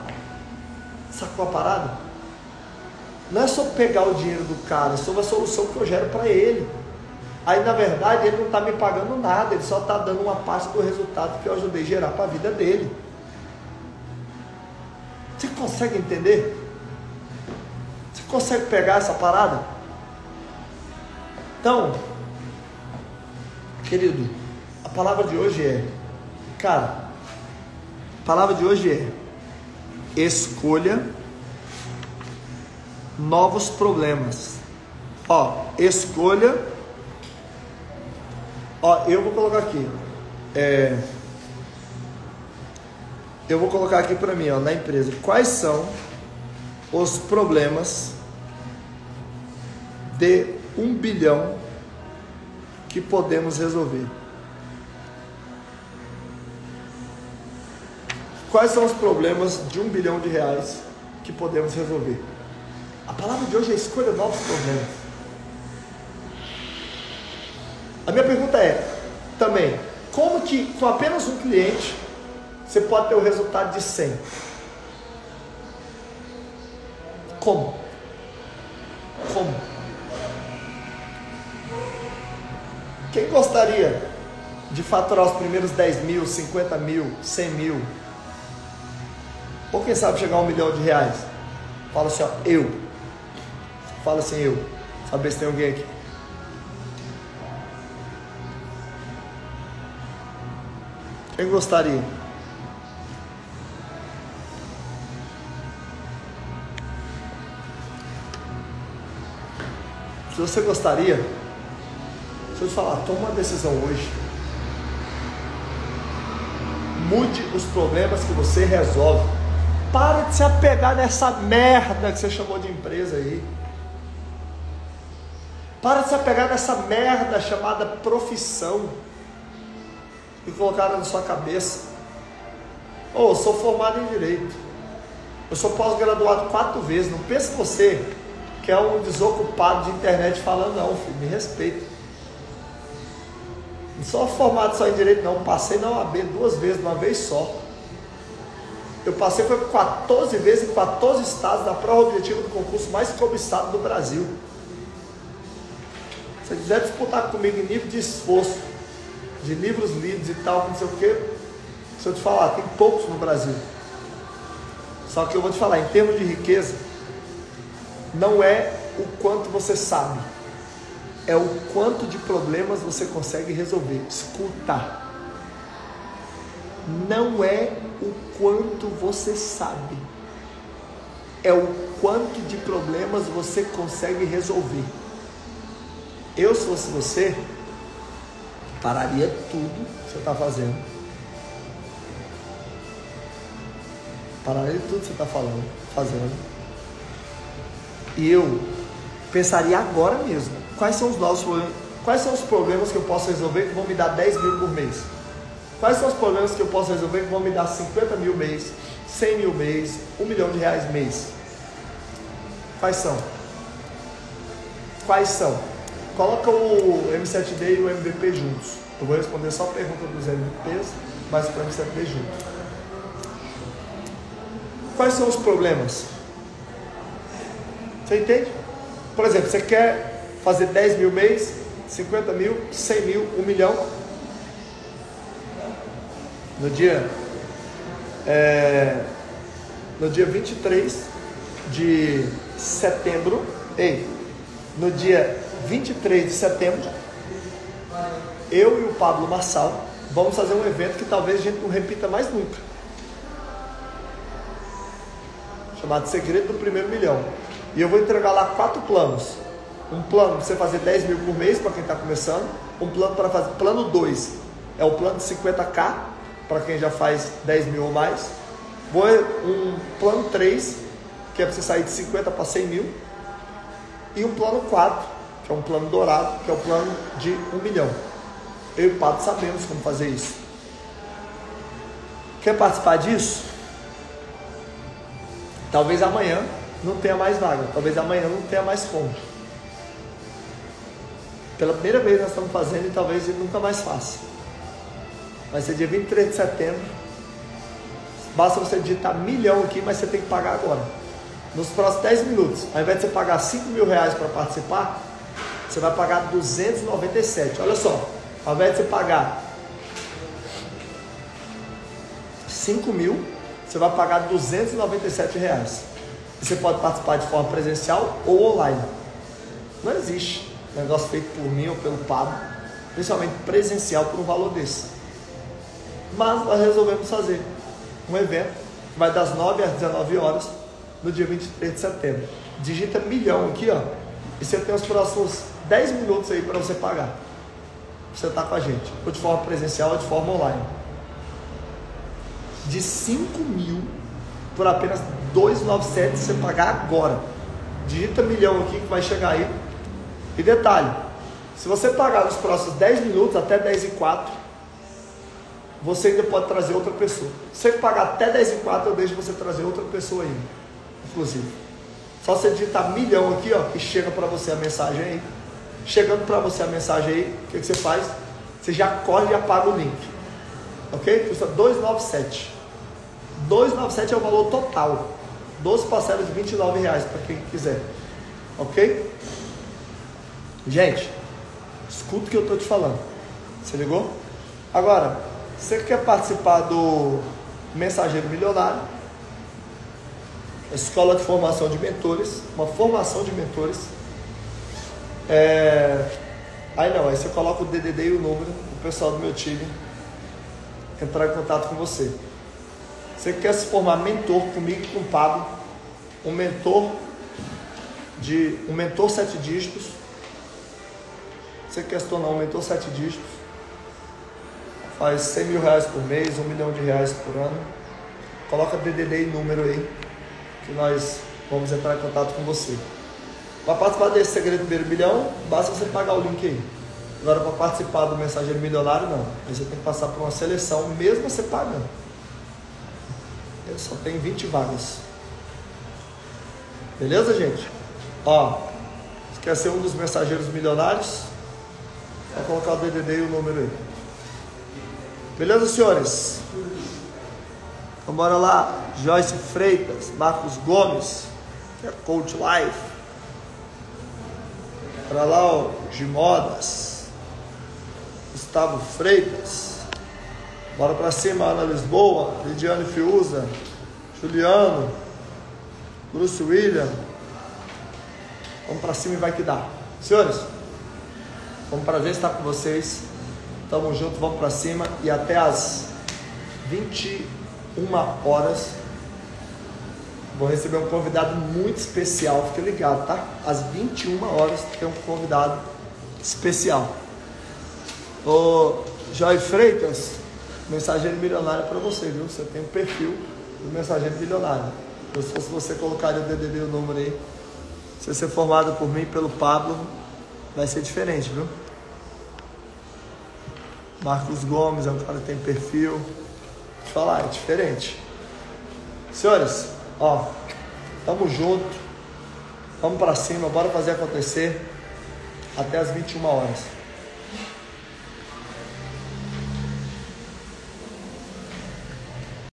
Sacou a parada? Não é só pegar o dinheiro do cara, é sobre a solução que eu gero para ele. Aí na verdade ele não está me pagando nada, ele só está dando uma parte do resultado que eu ajudei a gerar para a vida dele. Você consegue entender? Você consegue pegar essa parada? Então, querido, a palavra de hoje é Cara, a palavra de hoje é escolha novos problemas. Ó, escolha. Ó, eu vou colocar aqui. É, eu vou colocar aqui para mim, ó, na empresa. Quais são os problemas de um bilhão que podemos resolver? Quais são os problemas de um bilhão de reais que podemos resolver? A palavra de hoje é escolha novos problemas. A minha pergunta é também, como que com apenas um cliente você pode ter o resultado de 100? Como? Como? Quem gostaria de faturar os primeiros 10 mil, 50 mil, 100 mil, ou quem sabe chegar a um milhão de reais? Fala assim, ó, eu. Fala assim, eu. Saber se tem alguém aqui. Quem gostaria? Se você gostaria, se eu te falar, toma uma decisão hoje. Mude os problemas que você resolve. Para de se apegar nessa merda que você chamou de empresa aí. Para de se apegar nessa merda chamada profissão e colocaram na sua cabeça. Oh, eu sou formado em direito. Eu sou pós-graduado quatro vezes. Não pense você que é um desocupado de internet falando, não, filho, me respeita. Não sou formado só em direito, não. Passei na OAB duas vezes, uma vez só. Eu passei foi 14 vezes em 14 estados da prova objetiva do concurso mais cobiçado do Brasil. Se você quiser disputar comigo em nível de esforço, de livros lidos e tal, não sei o que, se eu te falar, tem poucos no Brasil. Só que eu vou te falar, em termos de riqueza, não é o quanto você sabe, é o quanto de problemas você consegue resolver. Escuta. Não é o quanto você sabe, é o quanto de problemas você consegue resolver. Eu, se fosse você, pararia tudo que você está fazendo. Pararia tudo que você está falando, fazendo. Eu pensaria agora mesmo, quais são os nossos problemas, quais são os problemas que eu posso resolver que vão me dar 10 mil por mês? Quais são os problemas que eu posso resolver que vão me dar 50 mil mês, 100 mil mês, 1 milhão de reais mês? Quais são? Quais são? Coloca o M7D e o MVP juntos. Eu vou responder só a pergunta dos MVPs, mas com o M7D junto. Quais são os problemas? Você entende? Por exemplo, você quer fazer 10 mil mês, 50 mil, 100 mil, 1 milhão. no dia é, no dia 23 de setembro, ei, no dia 23 de setembro, eu e o Pablo Marçal vamos fazer um evento que talvez a gente não repita mais nunca. Chamado Segredo do Primeiro Milhão. E eu vou entregar lá quatro planos. Um plano para você fazer 10 mil por mês para quem está começando. Um plano para fazer. Plano 2 é o plano de 50k para quem já faz 10 mil ou mais. Um plano 3, que é para você sair de 50 para 100 mil. E um plano 4, que é um plano dourado, que é o plano de 1 milhão. Eu e o Pato sabemos como fazer isso. Quer participar disso? Talvez amanhã não tenha mais vaga. Talvez amanhã não tenha mais como. Pela primeira vez nós estamos fazendo e talvez ele nunca mais faça. Vai ser dia 23 de setembro. Basta você digitar milhão aqui, mas você tem que pagar agora. Nos próximos 10 minutos, ao invés de você pagar 5 mil reais para participar, você vai pagar 297. Olha só, ao invés de você pagar 5 mil, você vai pagar 297 reais. Você pode participar de forma presencial ou online. Não existe negócio feito por mim ou pelo Pablo, principalmente presencial por um valor desse. Mas nós resolvemos fazer um evento que vai das 9 às 19 horas no dia 23 de setembro. Digita milhão aqui, ó, e você tem os próximos 10 minutos aí para você pagar você está com a gente, ou de forma presencial ou de forma online. De 5 mil por apenas 297 você pagar agora. Digita milhão aqui que vai chegar aí. E detalhe, se você pagar nos próximos 10 minutos, até 10 e 4, você ainda pode trazer outra pessoa. Se você pagar até 10 e 4, eu deixo você trazer outra pessoa ainda, inclusive. Só você digitar milhão aqui, ó, que chega para você a mensagem aí. Chegando para você a mensagem aí, o que, que, você faz? Você já corre e apaga o link. Ok? Custa 297. 297 é o valor total. 12 parcelas de 29 reais para quem quiser. Ok? Gente, escuta o que eu estou te falando. Você ligou? Agora, você quer participar do Mensageiro Milionário? Escola de Formação de Mentores, uma formação de mentores é... Aí não, aí você coloca o DDD e o número, o pessoal do meu time entrar em contato com você. Você quer se formar mentor comigo e com o Pablo, um mentor de um mentor sete dígitos. Você quer se tornar um mentor sete dígitos? Faz 100 mil reais por mês, um milhão de reais por ano. Coloca DDD e número aí, que nós vamos entrar em contato com você. Para participar desse segredo do primeiro milhão, basta você pagar o link aí. Agora, para participar do mensageiro milionário, não. Aí você tem que passar por uma seleção, mesmo você pagando. Só tenho 20 vagas. Beleza, gente? Ó, você quer ser um dos mensageiros milionários? Só colocar o DDD e o número aí. Beleza, senhores? Então, bora lá. Joyce Freitas, Marcos Gomes, que é Coach Life. Para lá, ó, Gimodas, Gustavo Freitas. Bora para cima, Ana Lisboa, Lidiane Fiuza, Juliano, Bruce William. Vamos para cima e vai que dá. Senhores, foi um prazer estar com vocês. Tamo junto, vamos para cima e até as 21 horas Vou receber um convidado muito especial, fique ligado, tá? Às 21 horas tem um convidado especial. Ô Joy Freitas, mensageiro milionário para você, viu? Você tem um perfil do mensageiro milionário. Então, se fosse você colocar o DDD o número aí, se você ser formado por mim pelo Pablo, vai ser diferente, viu? Marcos Gomes é um cara que tem perfil. Vou falar, é diferente. Senhores, Ó, tamo junto. Vamos para cima, bora fazer acontecer até as 21 horas.